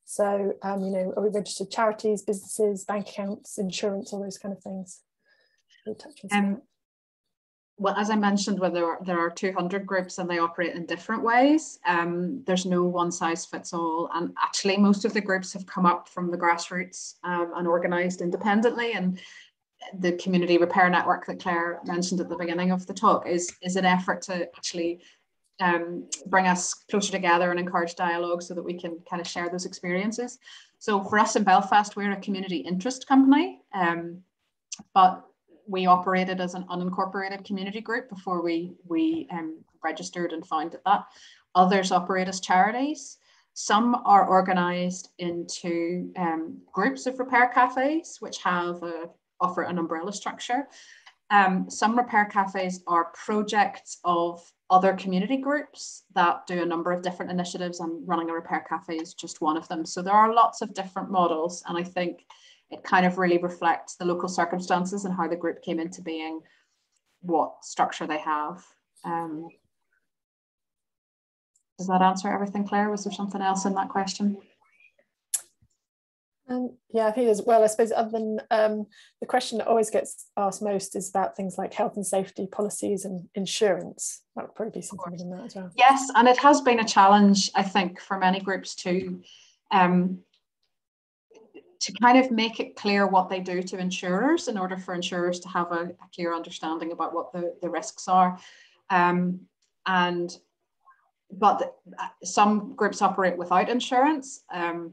So, um, you know, are we registered charities, businesses, bank accounts, insurance, all those kind of things? Um, well, as I mentioned, there are, there are 200 groups and they operate in different ways, um, there's no one size fits all. And actually, most of the groups have come up from the grassroots um, and organised independently. And the community repair network that Claire mentioned at the beginning of the talk is, is an effort to actually um, bring us closer together and encourage dialogue so that we can kind of share those experiences. So for us in Belfast, we're a community interest company, um, but we operated as an unincorporated community group before we, we um, registered and founded that. Others operate as charities. Some are organised into um, groups of repair cafes, which have a, offer an umbrella structure. Um, some repair cafes are projects of other community groups that do a number of different initiatives and running a repair cafe is just one of them. So there are lots of different models and I think it kind of really reflects the local circumstances and how the group came into being, what structure they have. Um, does that answer everything, Claire? Was there something else in that question? Um, yeah, I think as well, I suppose other than um, the question that always gets asked most is about things like health and safety policies and insurance. That would probably be something in that as well. Yes, and it has been a challenge, I think, for many groups too. Um, to kind of make it clear what they do to insurers in order for insurers to have a, a clear understanding about what the, the risks are. Um, and but the, uh, some groups operate without insurance um,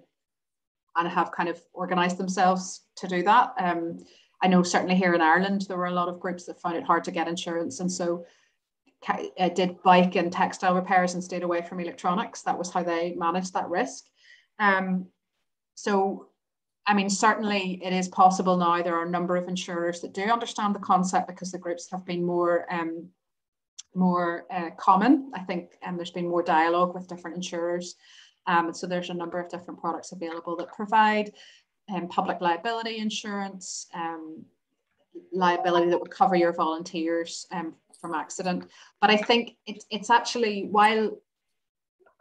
and have kind of organized themselves to do that. Um, I know certainly here in Ireland, there were a lot of groups that found it hard to get insurance. And so uh, did bike and textile repairs and stayed away from electronics. That was how they managed that risk. Um, so I mean, certainly it is possible now. There are a number of insurers that do understand the concept because the groups have been more um, more uh, common. I think and um, there's been more dialogue with different insurers. Um, so there's a number of different products available that provide um, public liability insurance, um, liability that would cover your volunteers um, from accident. But I think it, it's actually, while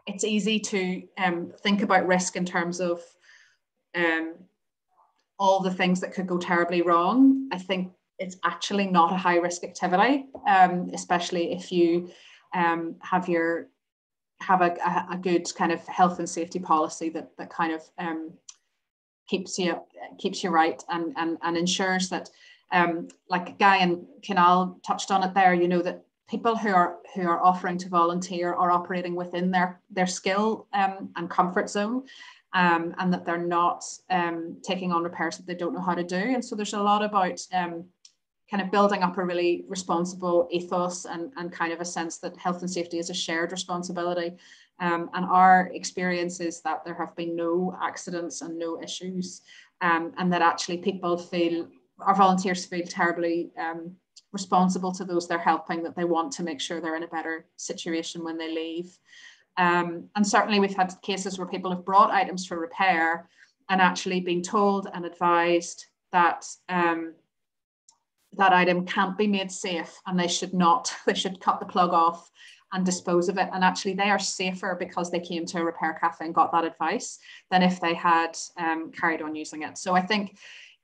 it's easy to um, think about risk in terms of um, all the things that could go terribly wrong, I think it's actually not a high risk activity, um, especially if you um, have your have a, a, good kind of health and safety policy that that kind of um, keeps you keeps you right and and, and ensures that um, like Guy and Kunal touched on it there, you know that people who are who are offering to volunteer are operating within their their skill um, and comfort zone um, and that they're not um, taking on repairs that they don't know how to do. And so there's a lot about um, kind of building up a really responsible ethos and, and kind of a sense that health and safety is a shared responsibility. Um, and our experience is that there have been no accidents and no issues, um, and that actually people feel, our volunteers feel terribly um, responsible to those they're helping, that they want to make sure they're in a better situation when they leave. Um, and certainly we've had cases where people have brought items for repair and actually been told and advised that um, that item can't be made safe and they should not, they should cut the plug off and dispose of it. And actually they are safer because they came to a repair cafe and got that advice than if they had um, carried on using it. So I think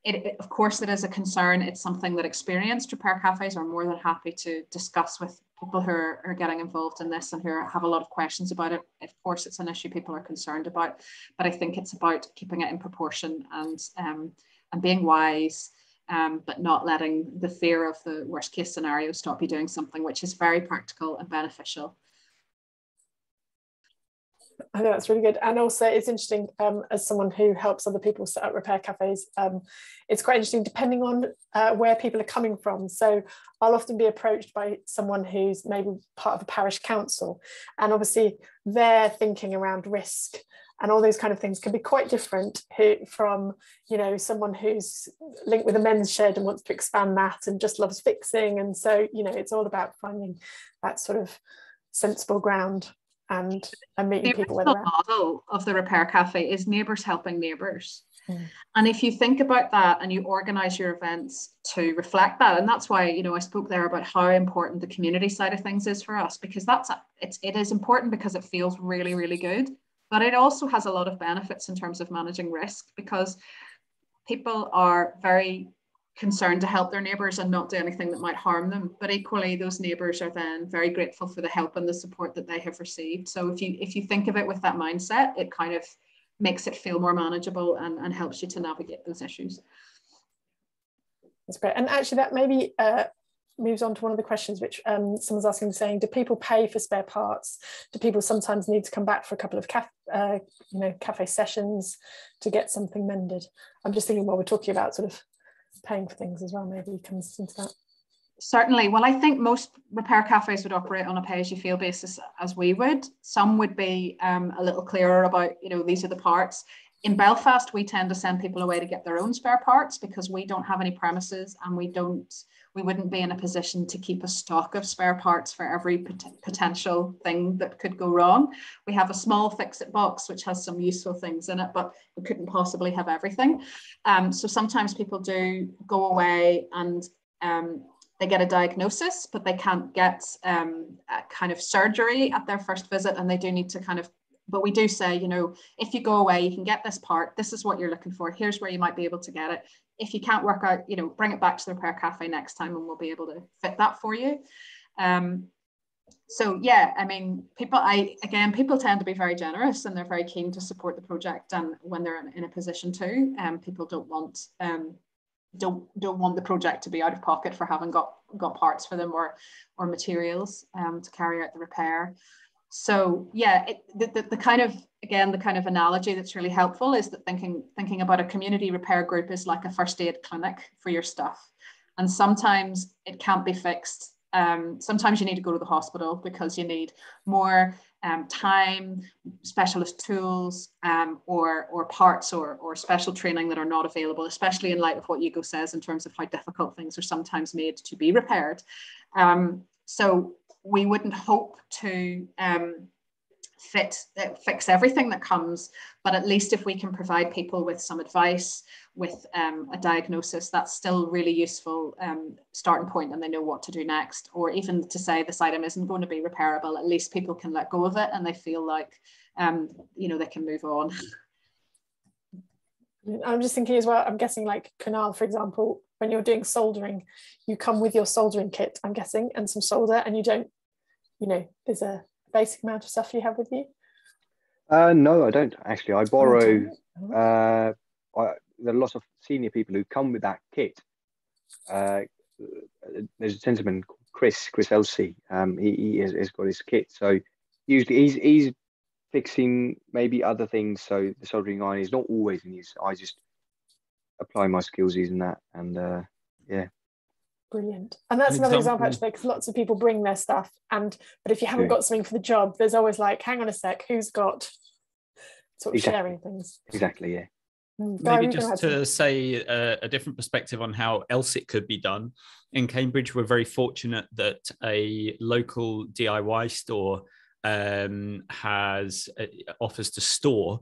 it, it, of course it is a concern. It's something that experienced repair cafes are more than happy to discuss with people who are, are getting involved in this and who have a lot of questions about it. Of course, it's an issue people are concerned about, but I think it's about keeping it in proportion and um, and being wise, um, but not letting the fear of the worst case scenario stop you doing something which is very practical and beneficial. I think that's really good. And also, it's interesting um, as someone who helps other people set up repair cafes. Um, it's quite interesting depending on uh, where people are coming from. So, I'll often be approached by someone who's maybe part of a parish council, and obviously, their thinking around risk and all those kind of things can be quite different from you know someone who's linked with a men's shed and wants to expand that and just loves fixing and so you know it's all about finding that sort of sensible ground and and meeting the people where they're model of the repair cafe is neighbors helping neighbors. Mm. and if you think about that and you organize your events to reflect that and that's why you know i spoke there about how important the community side of things is for us because that's it's it is important because it feels really really good but it also has a lot of benefits in terms of managing risk because people are very concerned to help their neighbours and not do anything that might harm them. But equally, those neighbours are then very grateful for the help and the support that they have received. So if you if you think of it with that mindset, it kind of makes it feel more manageable and, and helps you to navigate those issues. That's great. And actually that maybe uh, moves on to one of the questions which um, someone's asking saying, do people pay for spare parts? Do people sometimes need to come back for a couple of caf uh, you know, cafe sessions to get something mended? I'm just thinking while we're talking about sort of paying for things as well, maybe comes into that. Certainly. Well, I think most repair cafes would operate on a pay-as-you-feel basis, as we would. Some would be um, a little clearer about, you know, these are the parts. In Belfast, we tend to send people away to get their own spare parts because we don't have any premises and we don't we wouldn't be in a position to keep a stock of spare parts for every pot- potential thing that could go wrong. We have a small fix it box which has some useful things in it, but we couldn't possibly have everything. Um, so sometimes people do go away and um, they get a diagnosis, but they can't get um, kind of surgery at their first visit, and they do need to kind of but we do say, you know, if you go away, you can get this part. This is what you're looking for. Here's where you might be able to get it. If you can't work out, you know, bring it back to the repair cafe next time and we'll be able to fit that for you. Um, so yeah, I mean, people, I, again, people tend to be very generous and they're very keen to support the project. And when they're in, in a position to, um, people don't want, um, don't don't want the project to be out of pocket for having got got parts for them or or materials um, to carry out the repair so yeah it, the, the, the, kind of again the kind of analogy that's really helpful is that thinking thinking about a community repair group is like a first aid clinic for your stuff. And sometimes it can't be fixed. Um, sometimes you need to go to the hospital because you need more um, time specialist tools um, or or parts or or special training that are not available especially in light of what Ugo says in terms of how difficult things are sometimes made to be repaired. Um, so we wouldn't hope to um, fit uh, fix everything that comes but at least if we can provide people with some advice with um, a diagnosis that's still really useful um, starting point and they know what to do next. Or even to say this item isn't going to be repairable at least people can let go of it and they feel like um, you know they can move on. I'm just thinking as well i'm guessing like Kunal, for example when you're doing soldering you come with your soldering kit i'm guessing and some solder and you don't you know there's a basic amount of stuff you have with you? Uh, no i don't actually. I borrow uh, I, there are lots of senior people who come with that kit. Uh, there's a gentleman called chris chris elsey um, he, he has, has, got his kit. So usually he's he's fixing maybe other things. So the soldering iron is not always in use. I just apply my skills using that and uh, yeah Brilliant. And that's An another example, example actually, because lots of people bring their stuff. And but if you haven't got something for the job, there's always like, hang on a sec, who's got sort of exactly. sharing things. Exactly, yeah. Mm, Maybe just to say a, a, different perspective on how else it could be done. In Cambridge, we're very fortunate that a local DIY store um, has uh, offers to store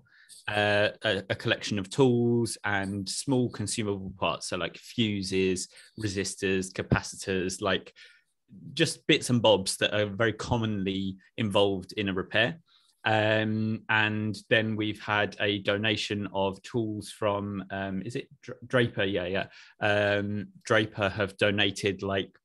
uh, a, a, collection of tools and small consumable parts. So, like fuses, resistors, capacitors, like just bits and bobs that are very commonly involved in a repair. Um, and then we've had a donation of tools from, um, is it Draper? Yeah, yeah. Um, Draper have donated like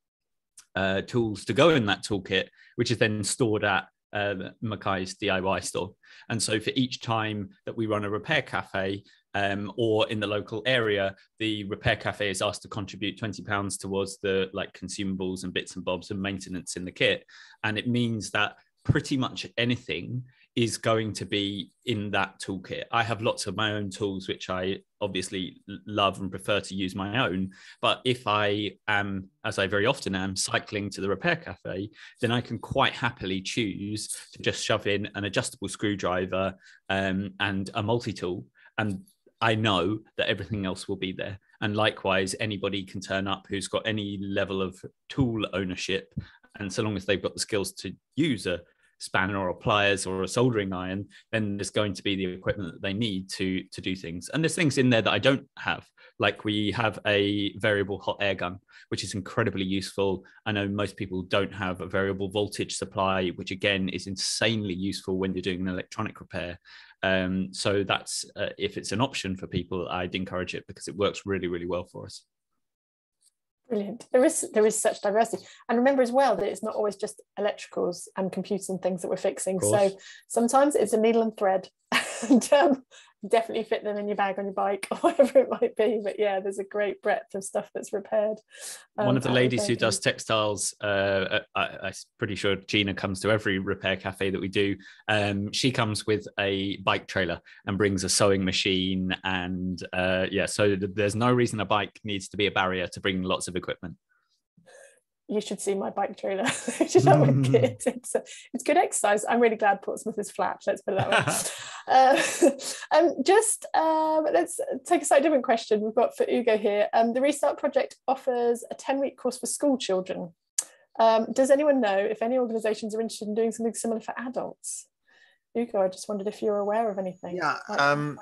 uh, tools to go in that toolkit, which is then stored at um, Mackay's DIY store. And so for each time that we run a repair cafe um, or in the local area, the repair cafe is asked to contribute 20 pounds towards the like consumables and bits and bobs and maintenance in the kit. And it means that pretty much anything is going to be in that toolkit. I have lots of my own tools, which I obviously love and prefer to use my own. But if I am, as I very often am, cycling to the repair cafe, then I can quite happily choose to just shove in an adjustable screwdriver um, and a multi tool. And I know that everything else will be there. And likewise, anybody can turn up who's got any level of tool ownership. And so long as they've got the skills to use a spanner or pliers or a soldering iron, then there's going to be the equipment that they need to to do things. And there's things in there that I don't have, like we have a variable hot air gun, which is incredibly useful. I know most people don't have a variable voltage supply, which again is insanely useful when you're doing an electronic repair. Um, so that's uh, if it's an option for people, I'd encourage it because it works really, really well for us. Brilliant. There is there is such diversity, and remember as well that it's not always just electricals and computers and things that we're fixing. So sometimes it's a needle and thread, and um, definitely fit them in your bag on your bike or whatever it might be. But yeah, there's a great breadth of stuff that's repaired. Um, One of the ladies who does textiles, uh, I, am pretty sure Gina comes to every repair cafe that we do. Um, she comes with a bike trailer and brings a sewing machine, and uh, yeah, so there's no reason a bike needs to be a barrier to bring lots of equipment you should see my bike trailer. She's not mm. kid. It's, it's good exercise. I'm really glad Portsmouth is flat. Let's put it that way. uh, um, just um, let's take a slightly different question we've got for Ugo here. Um, the Restart project offers a 10 week course for school children. Um, does anyone know if any organisations are interested in doing something similar for adults? Ugo, I just wondered if you're aware of anything. Yeah, um,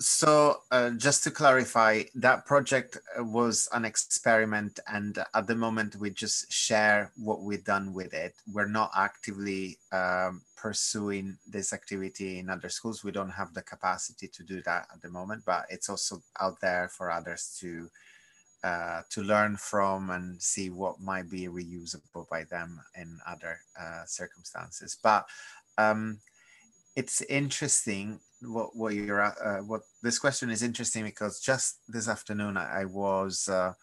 so uh, just to clarify, that project uh, was an experiment, and at the moment we just share what we've done with it. We're not actively um, pursuing this activity in other schools. We don't have the capacity to do that at the moment, but it's also out there for others to uh, to learn from and see what might be reusable by them in other uh, circumstances. But um, it's interesting what what you're uh, what this question is interesting because just this afternoon I, I was uh,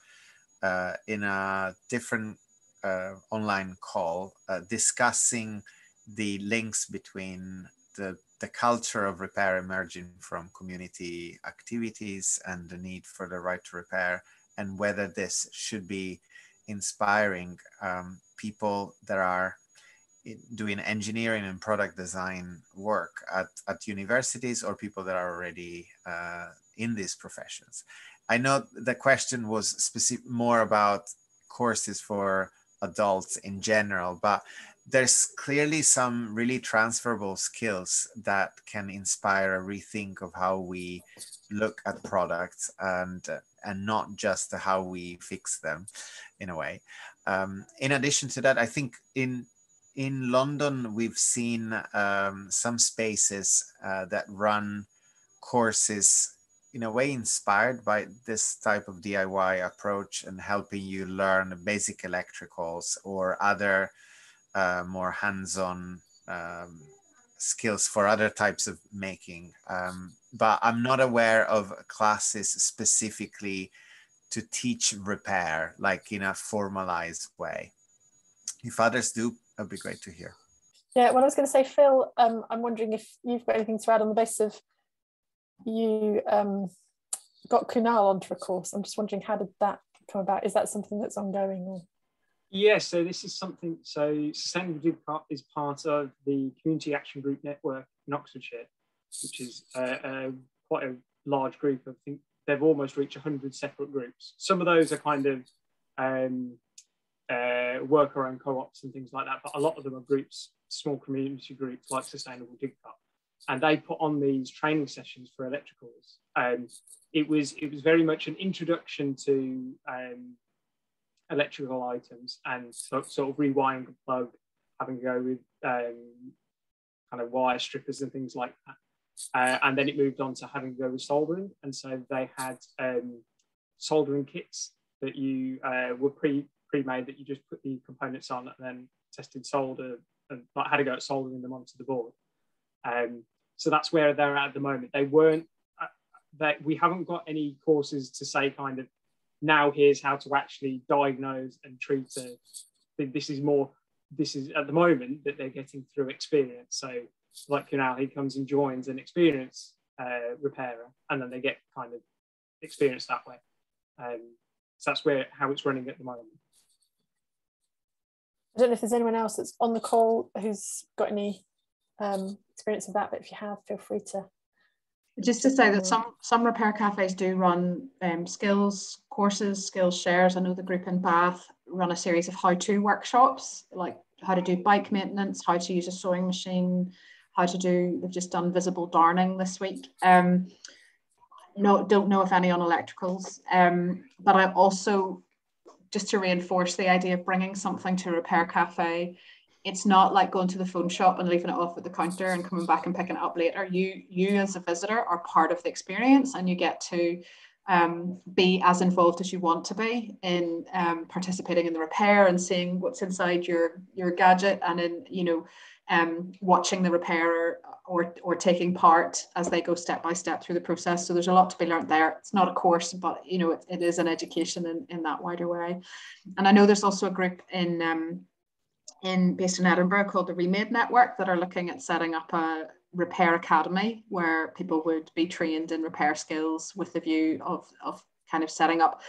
uh, in a different uh, online call uh, discussing the links between the the culture of repair emerging from community activities and the need for the right to repair and whether this should be inspiring um, people that are doing engineering and product design work at, at universities or people that are already uh, in these professions. I know the question was specific more about courses for adults in general, but there's clearly some really transferable skills that can inspire a rethink of how we look at products and and not just how we fix them in a way. Um, in addition to that, I think in in London, we've seen um, some spaces uh, that run courses in a way inspired by this type of DIY approach and helping you learn basic electricals or other uh, more hands-on um, skills for other types of making. Um, but I'm not aware of classes specifically to teach repair, like in a formalized way. If others do, that'd be great to hear. Yeah, well, I was going to say, Phil, um, I'm wondering if you've got anything to add on the basis of you um, got Kunal onto a course. I'm just wondering, how did that come about? Is that something that's ongoing? Or? Yeah, so this is something, so Sustainable Part is part of the Community Action Group Network in Oxfordshire, which is quite a large group. I think they've almost reached 100 separate groups. Some of those are kind of um, uh, worker owned co-ops and things like that. But a lot of them are groups, small community groups like Sustainable Dig Cut. And they put on these training sessions for electricals. And it was it was very much an introduction to um, electrical items and so, sort of rewiring a plug, having to go with um, kind of wire strippers and things like that. Uh, and then it moved on to having to go with soldering. And so they had um, soldering kits that you uh, were pre pre-made that you just put the components on and then tested solder and like how to go at soldering them onto the board. Um, so that's where they're at, at the moment. They weren't uh, that we haven't got any courses to say kind of now here's how to actually diagnose and treat a, this is more this is at the moment that they're getting through experience. So like Kunal, he comes and joins an experienced uh, repairer, and then they get kind of experience that way. Um, so that's where how it's running at the moment. I don't know if there's anyone else that's on the call who's got any um, experience of that, but if you have, feel free to. Just to say that some some repair cafes do run um, skills courses, skills shares. I know the group in Bath run a series of how-to workshops, like how to do bike maintenance, how to use a sewing machine, how to do. They've just done visible darning this week. Um, no, don't know if any on electricals, um, but I also just to reinforce the idea of bringing something to a repair cafe. It's not like going to the phone shop and leaving it off at the counter and coming back and picking it up later. You you as a visitor are part of the experience and you get to um, be as involved as you want to be in um, participating in the repair and seeing what's inside your your gadget and in you know um, watching the repairer or, or taking part as they go step by step through the process. So there's a lot to be learned there. It's not a course, but you know, it, it is an education in, in that wider way. And I know there's also a group in um, in based in Edinburgh called the Remade Network that are looking at setting up a repair academy where people would be trained in repair skills with the view of, of kind of setting up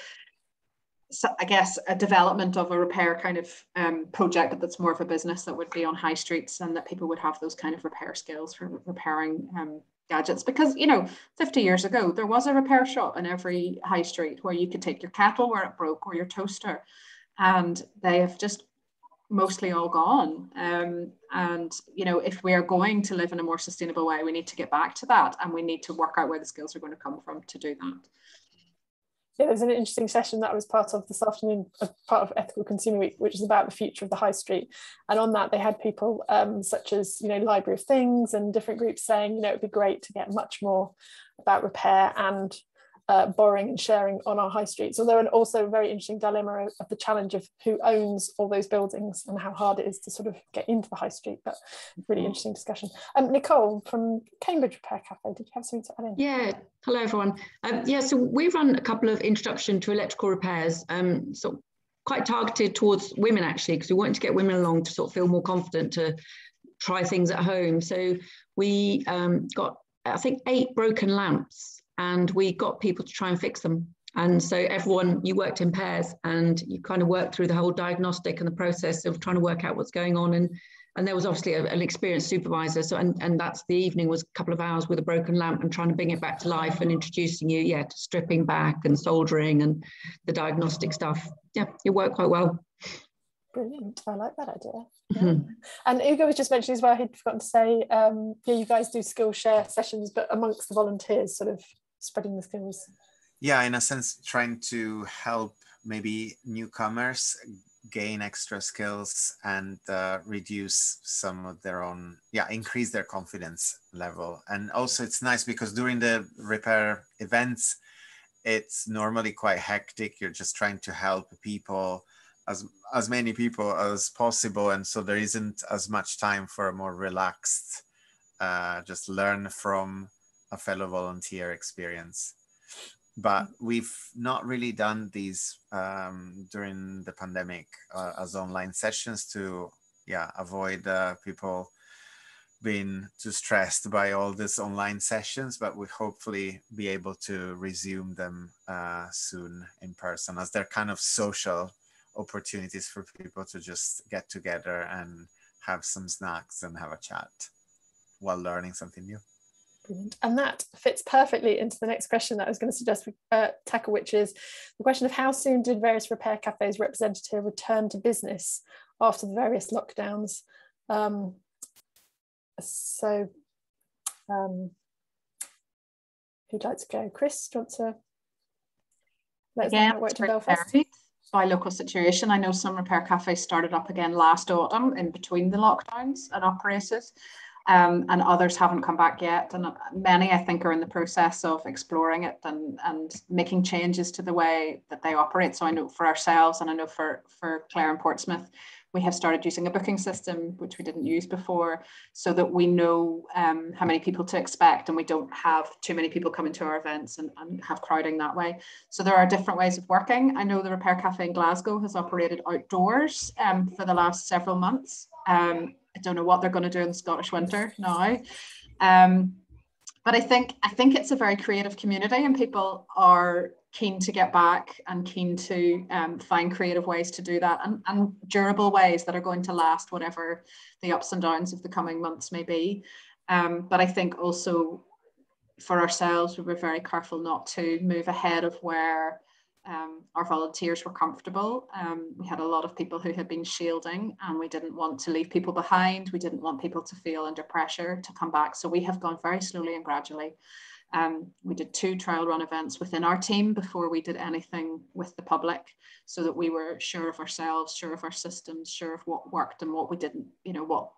I guess a development of a repair kind of um, project that's more of a business that would be on high streets and that people would have those kind of repair skills for repairing um, gadgets. Because you know 50 years ago there was a repair shop in every high street where you could take your kettle where it broke or your toaster. And they have just mostly all gone. Um, and you know if we are going to live in a more sustainable way we need to get back to that and we need to work out where the skills are going to come from to do that yeah, there's an interesting session that I was part of this afternoon, part of Ethical Consumer Week, which is about the future of the high street. And on that, they had people um, such as, you know, Library of Things and different groups saying, you know, it'd be great to get much more about repair and uh, borrowing and sharing on our high streets, although and also a very interesting dilemma of the challenge of who owns all those buildings and how hard it is to sort of get into the high street. But really interesting discussion. Um, Nicole from Cambridge Repair Cafe, did you have something to add in? Yeah, hello everyone. Um, yeah, so we run a couple of introduction to electrical repairs, um, so quite targeted towards women actually, because we wanted to get women along to sort of feel more confident to try things at home. So we um, got, I think, eight broken lamps and we got people to try and fix them. And so everyone, you worked in pairs and you kind of worked through the whole diagnostic and the process of trying to work out what's going on. And and there was obviously a, an experienced supervisor. So and, and that's the evening was a couple of hours with a broken lamp and trying to bring it back to life and introducing you, yeah, to stripping back and soldering and the diagnostic stuff. Yeah, it worked quite well. Brilliant. I like that idea. Yeah. Mm-hmm. And Ugo was just mentioning as well, he'd forgotten to say, um, yeah, you guys do Skillshare sessions, but amongst the volunteers, sort of spreading the skills yeah in a sense trying to help maybe newcomers gain extra skills and uh, reduce some of their own yeah increase their confidence level. And also it's nice because during the repair events it's normally quite hectic. You're just trying to help people as as many people as possible. And so there isn't as much time for a more relaxed uh, just learn from a fellow volunteer experience. But we've not really done these um, during the pandemic uh, as online sessions to, yeah, avoid uh, people being too stressed by all these online sessions. But we hopefully be able to resume them uh, soon in person, as they're kind of social opportunities for people to just get together and have some snacks and have a chat while learning something new. Brilliant. And that fits perfectly into the next question that I was going to suggest we uh, tackle, which is the question of how soon did various repair cafes representative return to business after the various lockdowns? Um, so, um, who'd like to go? Chris, do you want to let us know how it worked in Belfast? By local situation, I know some repair cafes started up again last autumn in between the lockdowns and operated um, and others haven't come back yet. And many, I think, are in the process of exploring it and, and making changes to the way that they operate. So I know for ourselves, and I know for, for Clare and Portsmouth, we have started using a booking system, which we didn't use before, so that we know um, how many people to expect and we don't have too many people coming to our events and, and have crowding that way. So there are different ways of working. I know the Repair Cafe in Glasgow has operated outdoors um, for the last several months. Um, I don't know what they're going to do in the Scottish winter now. Um, but I think I think it's a very creative community, and people are keen to get back and keen to um, find creative ways to do that and, and durable ways that are going to last whatever the ups and downs of the coming months may be. Um, but I think also for ourselves, we were very careful not to move ahead of where um, our volunteers were comfortable. Um, we had a lot of people who had been shielding and we didn't want to leave people behind. We didn't want people to feel under pressure to come back. So we have gone very slowly and gradually. Um, we did two trial run events within our team before we did anything with the public so that we were sure of ourselves, sure of our systems, sure of what worked and what we didn't, you know, what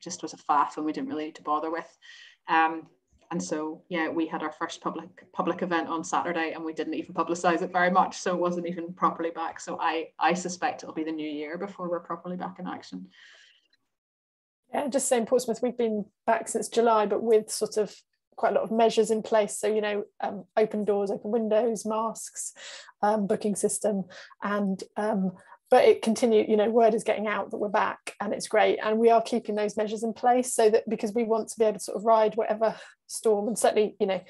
just was a faff and we didn't really need to bother with. Um, and so yeah we had our first public public event on saturday and we didn't even publicize it very much so it wasn't even properly back. So i i suspect it'll be the new year before we're properly back in action. Yeah just saying portsmouth we've been back since july but with sort of quite a lot of measures in place. So you know um, open doors open windows masks um, booking system and um, but it continued you know word is getting out that we're back and it's great. And we are keeping those measures in place so that because we want to be able to sort of ride whatever storm and certainly you know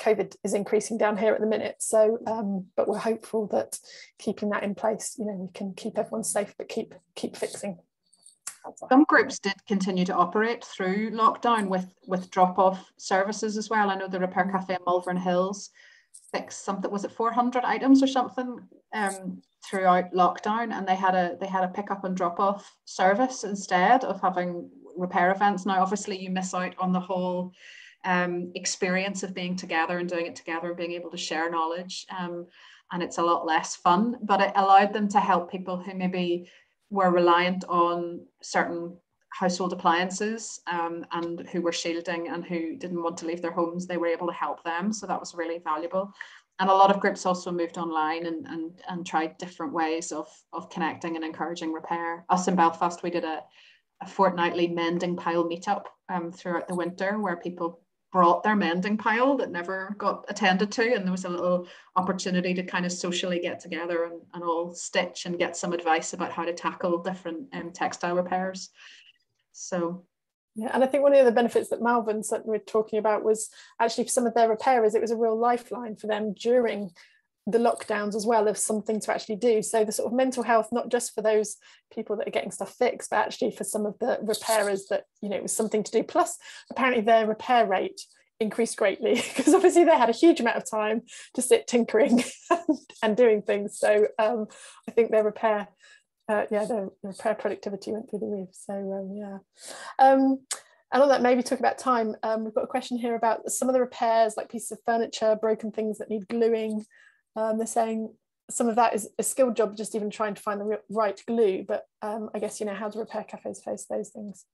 covid is increasing down here at the minute. So um, but we're hopeful that keeping that in place you know we can keep everyone safe but keep keep fixing. Some groups did continue to operate through lockdown with with drop off services as well. I know the repair cafe in malvern hills fixed something was it 400 items or something? Um, throughout lockdown and they had a they had a pick up and drop off service instead of having repair events. Now obviously you miss out on the whole um, experience of being together and doing it together and being able to share knowledge um, and it's a lot less fun but it allowed them to help people who maybe were reliant on certain household appliances um, and who were shielding and who didn't want to leave their homes they were able to help them. So that was really valuable and a lot of groups also moved online and, and, and tried different ways of, of connecting and encouraging repair. Us in Belfast, we did a, a fortnightly mending pile meetup um, throughout the winter where people brought their mending pile that never got attended to and there was a little opportunity to kind of socially get together and, and all stitch and get some advice about how to tackle different um, textile repairs. So yeah, and I think one of the benefits that Malvern were talking about was actually for some of their repairers, it was a real lifeline for them during the lockdowns as well of something to actually do. So the sort of mental health, not just for those people that are getting stuff fixed, but actually for some of the repairers that, you know, it was something to do. Plus, apparently their repair rate increased greatly because obviously they had a huge amount of time to sit tinkering and, and doing things. So um, I think their repair uh, yeah, the repair productivity went through the roof. So um, yeah. Um, and on that, maybe talk about time. Um, we've got a question here about some of the repairs, like pieces of furniture, broken things that need gluing. Um, they're saying some of that is a skilled job, just even trying to find the right glue. But um, I guess, you know, how do repair cafes face those things?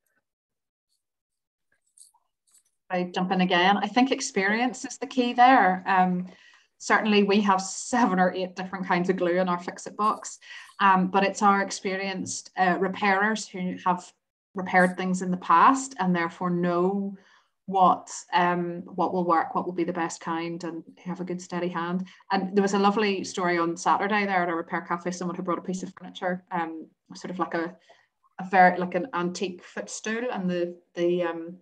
I jump in again. I think experience is the key there. Um, certainly we have seven or eight different kinds of glue in our fix-it box, um, but it's our experienced uh, repairers who have repaired things in the past and therefore know what um, what will work, what will be the best kind, and have a good steady hand. And there was a lovely story on Saturday there at a repair cafe. Someone who brought a piece of furniture, um, sort of like a a very like an antique footstool, and the the um,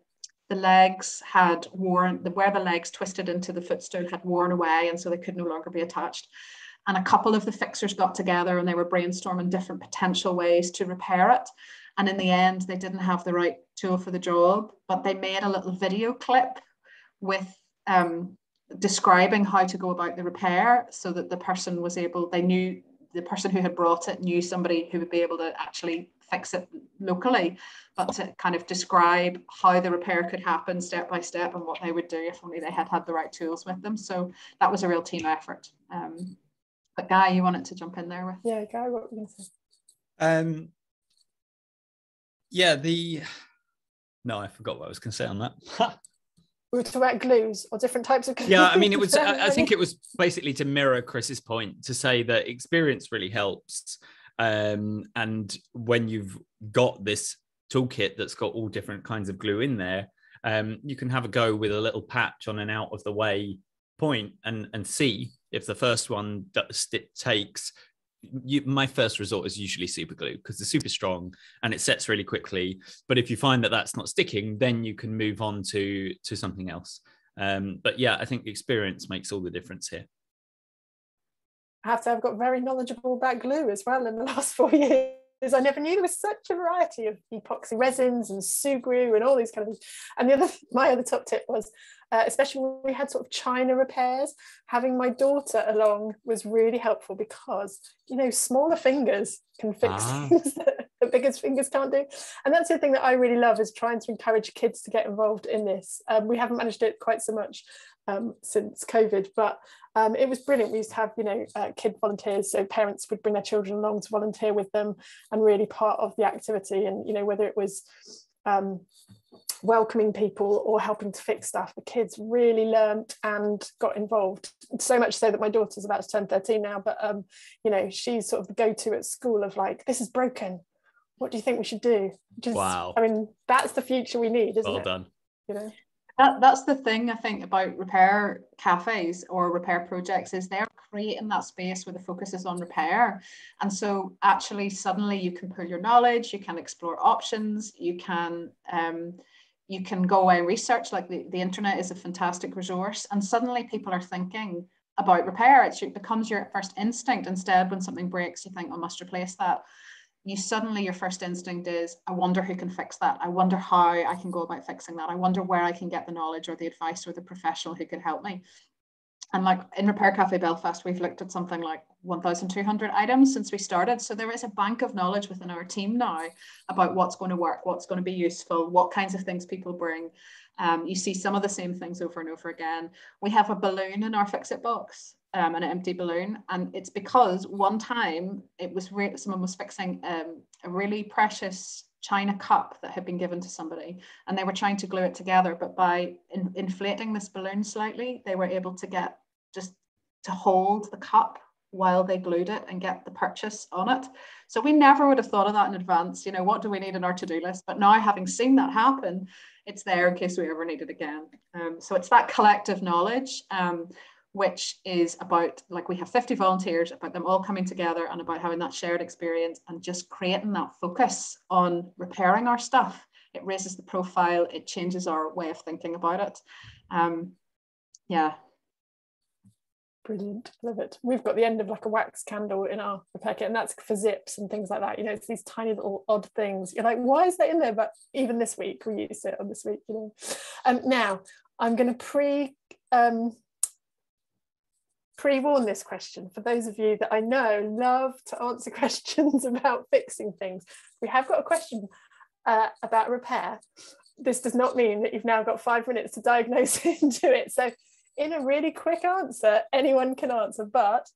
the legs had worn, the, where the legs twisted into the footstool had worn away and so they could no longer be attached. And a couple of the fixers got together and they were brainstorming different potential ways to repair it. And in the end, they didn't have the right tool for the job, but they made a little video clip with um, describing how to go about the repair so that the person was able, they knew the person who had brought it knew somebody who would be able to actually fix it locally, but to kind of describe how the repair could happen step by step and what they would do if only they had had the right tools with them. So that was a real team effort. Um, but Guy, you wanted to jump in there with? Yeah, Guy, what were you going to say? Um, yeah, the no, I forgot what I was going to say on that. we were talking about glues or different types of glues. Yeah, I mean, it was. I, I think it was basically to mirror Chris's point to say that experience really helps. Um, and when you've got this toolkit that's got all different kinds of glue in there, um, you can have a go with a little patch on an out of the way point and and see if the first one that it takes you, my first resort is usually super glue because they're super strong and it sets really quickly. But if you find that that's not sticking, then you can move on to to something else. Um, but yeah, I think experience makes all the difference here. I have to have got very knowledgeable about glue as well in the last four years. I never knew there was such a variety of epoxy resins and Sugru and all these kind of things. And the other, my other top tip was, uh, especially when we had sort of china repairs, having my daughter along was really helpful because you know smaller fingers can fix ah. things that biggest fingers can't do. And that's the thing that I really love is trying to encourage kids to get involved in this. Um, we haven't managed it quite so much um, since COVID, but um, it was brilliant. We used to have, you know, uh, kid volunteers, so parents would bring their children along to volunteer with them and really part of the activity. And you know, whether it was um, welcoming people or helping to fix stuff, the kids really learned and got involved. So much so that my daughter's about to turn 13 now, but um, you know, she's sort of the go-to at school of like, this is broken. What do you think we should do? Just, wow. I mean, that's the future we need, isn't well it? Well done. You know. That, that's the thing I think about repair cafes or repair projects is they're creating that space where the focus is on repair. And so actually suddenly you can pull your knowledge, you can explore options, you can um, you can go away and research like the, the internet is a fantastic resource and suddenly people are thinking about repair it becomes your first instinct instead when something breaks you think i must replace that you suddenly your first instinct is i wonder who can fix that. I wonder how i can go about fixing that. I wonder where i can get the knowledge or the advice or the professional who can help me. And like in repair cafe belfast we've looked at something like 1200 items since we started. So there is a bank of knowledge within our team now about what's going to work what's going to be useful what kinds of things people bring. Um, you see some of the same things over and over again. We have a balloon in our fix it box um, an empty balloon. And it's because one time it was re- someone was fixing um, a really precious china cup that had been given to somebody and they were trying to glue it together. But by in- inflating this balloon slightly, they were able to get just to hold the cup while they glued it and get the purchase on it. So we never would have thought of that in advance. You know, what do we need in our to-do list? But now having seen that happen, it's there in case we ever need it again. Um, so it's that collective knowledge. Um, which is about like we have 50 volunteers about them all coming together and about having that shared experience and just creating that focus on repairing our stuff. It raises the profile it changes our way of thinking about it. Um yeah. Brilliant. Love it. We've got the end of like a wax candle in our kit and that's for zips and things like that. You know it's these tiny little odd things. You're like why is that in there? But even this week we use it on this week you know. Um now i'm going to pre um pre-warn this question for those of you that I know love to answer questions about fixing things. We have got a question uh, about repair. This does not mean that you've now got five minutes to diagnose into it. So in a really quick answer, anyone can answer, but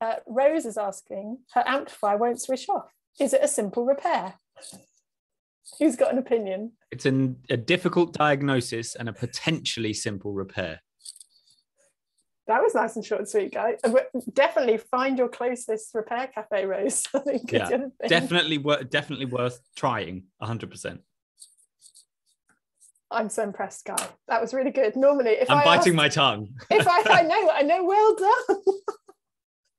uh, Rose is asking, her amplifier won't switch off. Is it a simple repair? Who's got an opinion? It's an, a difficult diagnosis and a potentially simple repair. That was nice and short and sweet, guy. Uh, definitely find your closest repair cafe, Rose. yeah, definitely, worth, definitely worth trying. hundred percent. I'm so impressed, guy. That was really good. Normally, if I'm I biting asked, my tongue. if I, I know, I know. Well done.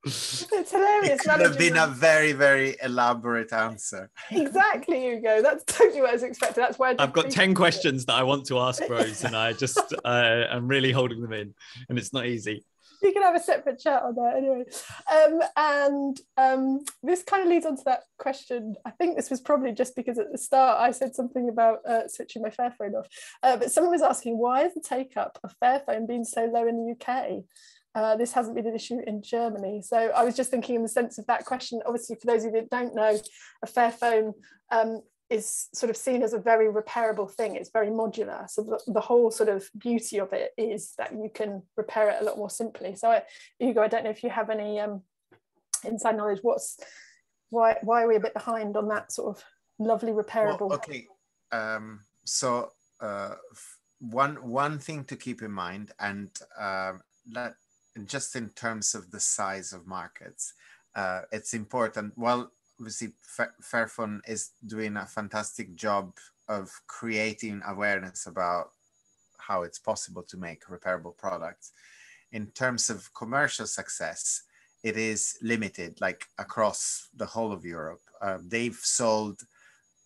it's hilarious. It could have been a very, very elaborate answer. exactly, Ugo. That's totally what I was expecting. That's why I've got ten questions that I want to ask Rose, and I just uh, I'm really holding them in, and it's not easy. We can have a separate chat on that anyway. Um, and um, this kind of leads on to that question. I think this was probably just because at the start I said something about uh, switching my Fairphone off. Uh, but someone was asking, why is the take up of Fairphone being so low in the UK? Uh, this hasn't been an issue in Germany. So I was just thinking in the sense of that question, obviously for those of you that don't know, a Fairphone um, is sort of seen as a very repairable thing. It's very modular. So the, the, whole sort of beauty of it is that you can repair it a lot more simply. So I, Ugo, I don't know if you have any um, inside knowledge. What's why why are we a bit behind on that sort of lovely repairable? Well, okay, um, so uh, one one thing to keep in mind, and uh, that just in terms of the size of markets, uh, it's important. Well, obviously, Fairphone is doing a fantastic job of creating awareness about how it's possible to make repairable products. In terms of commercial success, it is limited, like across the whole of Europe. Uh, they've sold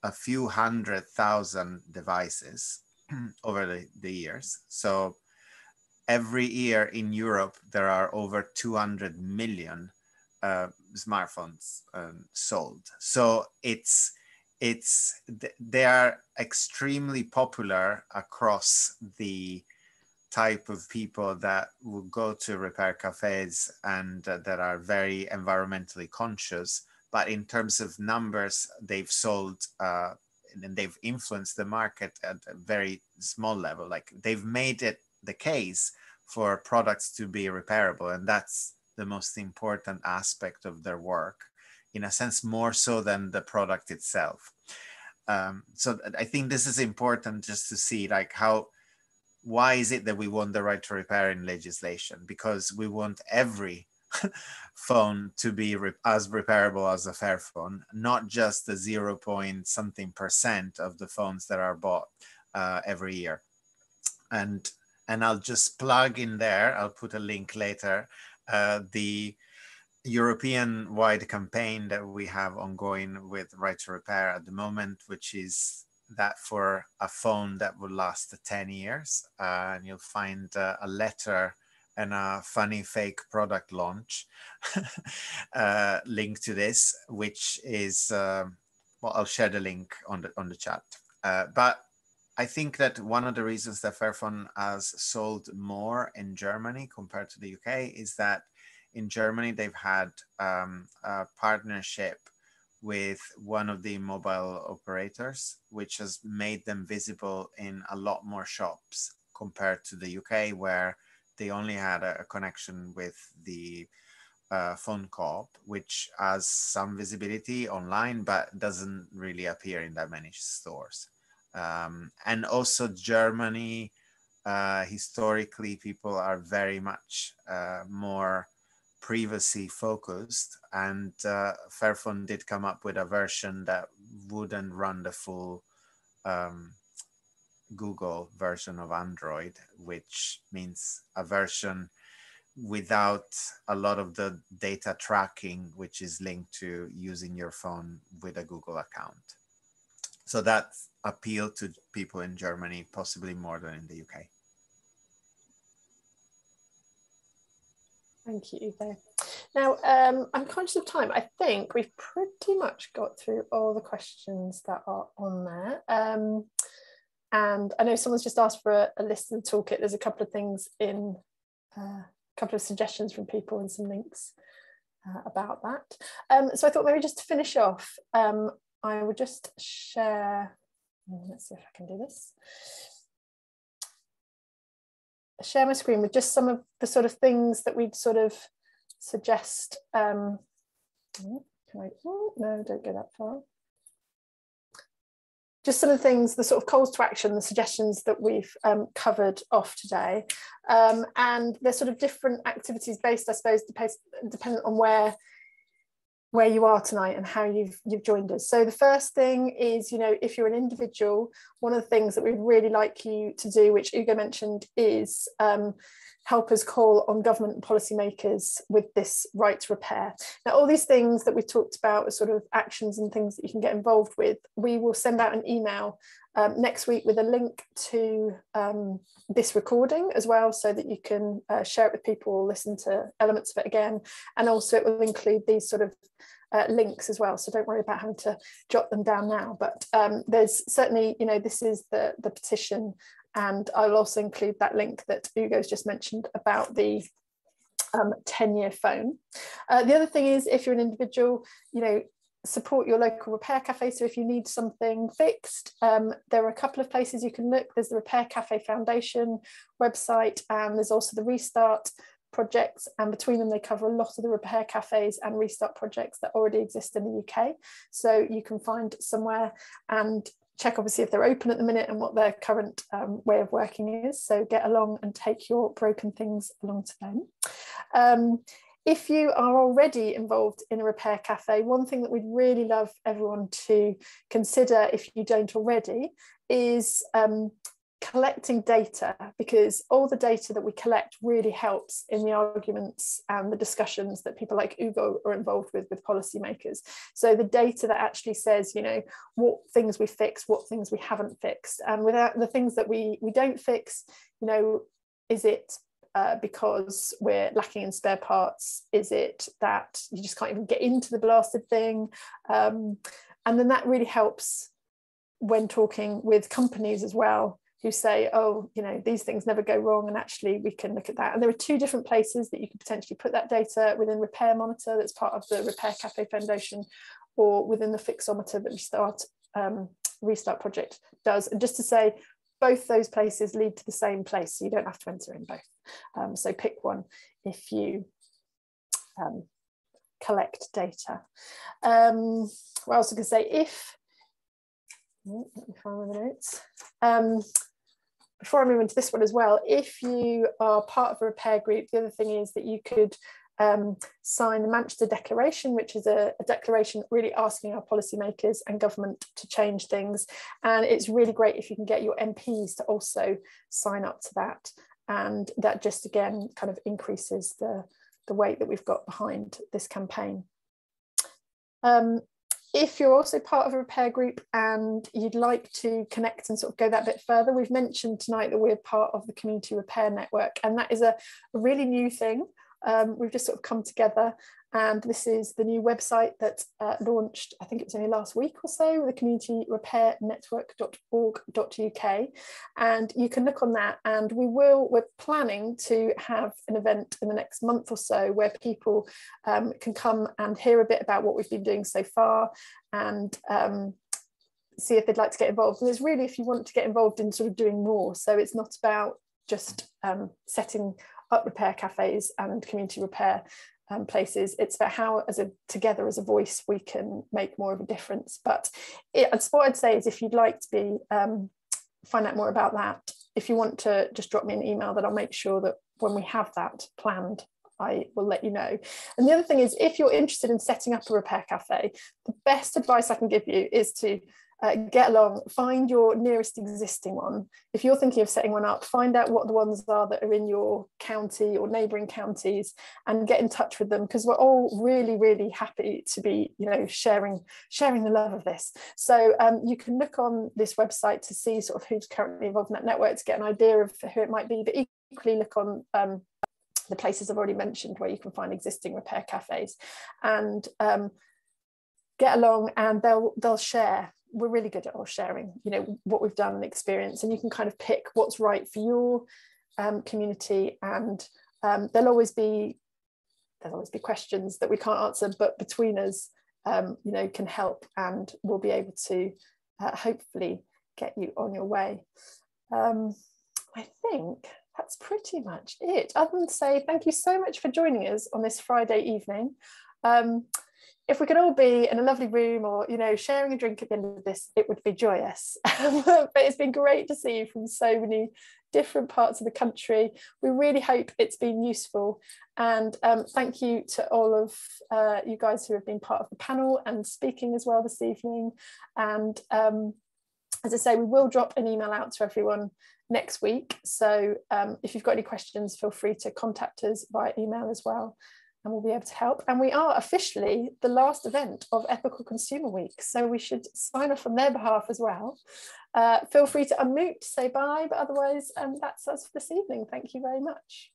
a few hundred thousand devices over the, the years. So every year in Europe, there are over 200 million uh, smartphones um, sold. So it's it's they are extremely popular across the type of people that will go to repair cafes and uh, that are very environmentally conscious. But in terms of numbers, they've sold uh, and they've influenced the market at a very small level. Like they've made it the case for products to be repairable, and that's the most important aspect of their work, in a sense, more so than the product itself. Um, so I think this is important just to see like how why is it that we want the right to repair in legislation? Because we want every phone to be re as repairable as a Fairphone, not just the zero point something percent of the phones that are bought uh, every year. And and I'll just plug in there. I'll put a link later. Uh, the European wide campaign that we have ongoing with Right to Repair at the moment, which is that for a phone that would last 10 years. Uh, and you'll find uh, a letter and a funny fake product launch uh, link to this, which is, um, well, I'll share the link on the, on the chat. Uh, but I think that one of the reasons that Fairphone has sold more in Germany compared to the UK is that in Germany, they've had um, a partnership with one of the mobile operators, which has made them visible in a lot more shops compared to the UK, where they only had a, a connection with the uh, phone co-op, which has some visibility online, but doesn't really appear in that many stores. Um, and also Germany, uh, historically, people are very much uh, more privacy focused and uh, Fairphone did come up with a version that wouldn't run the full um, Google version of Android, which means a version without a lot of the data tracking, which is linked to using your phone with a Google account. So that appealed to people in Germany, possibly more than in the UK. Thank you, Ugo. Now, um, I'm conscious of time. I think we've pretty much got through all the questions that are on there. Um, and I know someone's just asked for a, a list of the toolkit. There's a couple of things in, uh, a couple of suggestions from people and some links uh, about that. Um, so I thought maybe just to finish off, um, I would just share, let's see if I can do this share my screen with just some of the sort of things that we'd sort of suggest. Um, can I, oh, no, don't go that far. Just some of the things, the sort of calls to action, the suggestions that we've um, covered off today. Um, and they're sort of different activities based, I suppose, dependent on where where you are tonight and how you've you've joined us. So the first thing is, you know, if you're an individual, one of the things that we'd really like you to do, which Ugo mentioned, is um, help us call on government and policymakers with this right to repair. Now, all these things that we've talked about are sort of actions and things that you can get involved with. We will send out an email um, next week with a link to um, this recording as well so that you can uh, share it with people, listen to elements of it again. And also it will include these sort of uh, links as well. So don't worry about having to jot them down now. But um, there's certainly, you know, this is the, the petition and I'll also include that link that Ugo's just mentioned about the um, 10 year phone. Uh, the other thing is if you're an individual, you know, support your local repair cafe. So if you need something fixed, um, there are a couple of places you can look. There's the Repair Cafe Foundation website, and there's also the Restart projects. And between them, they cover a lot of the repair cafes and restart projects that already exist in the UK. So you can find somewhere and check obviously if they're open at the minute and what their current um, way of working is. So get along and take your broken things along to them. Um, if you are already involved in a repair cafe, one thing that we'd really love everyone to consider if you don't already is um, collecting data because all the data that we collect really helps in the arguments and the discussions that people like Ugo are involved with with policymakers. So the data that actually says, you know, what things we fix, what things we haven't fixed, and without the things that we we don't fix, you know, is it uh, because we're lacking in spare parts? Is it that you just can't even get into the blasted thing? Um, and then that really helps when talking with companies as well who say, oh, you know, these things never go wrong, and actually we can look at that. And there are two different places that you could potentially put that data within Repair Monitor, that's part of the Repair Cafe Foundation, or within the Fixometer that Restart um, Restart project does. And just to say, both those places lead to the same place, so you don't have to enter in both. Um, so pick one if you um, collect data. Um, what else I can say? If oh, let me find my notes. Um, before I move into this one as well, if you are part of a repair group, the other thing is that you could um, sign the Manchester Declaration, which is a, a, declaration really asking our policymakers and government to change things. And it's really great if you can get your MPs to also sign up to that. And that just again kind of increases the, the weight that we've got behind this campaign. Um, if you're also part of a repair group and you'd like to connect and sort of go that bit further, we've mentioned tonight that we're part of the Community Repair Network, and that is a, really new thing. Um, we've just sort of come together and this is the new website that uh, launched, I think it was only last week or so, the community repair network.org.uk. And you can look on that and we will, we're planning to have an event in the next month or so where people um, can come and hear a bit about what we've been doing so far and um, see if they'd like to get involved. And it's really if you want to get involved in sort of doing more. So it's not about just um, setting up repair cafes and community repair um, places. It's about how, as a together as a voice, we can make more of a difference. But it, what I'd say is, if you'd like to be um, find out more about that, if you want to just drop me an email, that I'll make sure that when we have that planned, I will let you know. And the other thing is, if you're interested in setting up a repair cafe, the best advice I can give you is to uh, get along, find your nearest existing one. If you're thinking of setting one up, find out what the ones are that are in your county or neighbouring counties and get in touch with them because we're all really, really happy to be, you know, sharing sharing the love of this. So um, you can look on this website to see sort of who's currently involved in that network to get an idea of who it might be, but equally look on um, the places I've already mentioned where you can find existing repair cafes and um, get along and they'll they'll share we're really good at all sharing you know what we've done and experience and you can kind of pick what's right for your um, community and um, there'll always be there'll always be questions that we can't answer but between us um, you know can help and we'll be able to uh, hopefully get you on your way. Um, I think that's pretty much it. Other than say thank you so much for joining us on this Friday evening. Um, if we could all be in a lovely room or you know sharing a drink at the end of this it would be joyous. But it's been great to see you from so many different parts of the country. We really hope it's been useful. And um, thank you to all of uh, you guys who have been part of the panel and speaking as well this evening. And um, as I say we will drop an email out to everyone next week. So um, if you've got any questions feel free to contact us via email as well and we'll be able to help. And we are officially the last event of Ethical Consumer Week, so we should sign off on their behalf as well. Uh, feel free to unmute, say bye, but otherwise um, that's us for this evening. Thank you very much.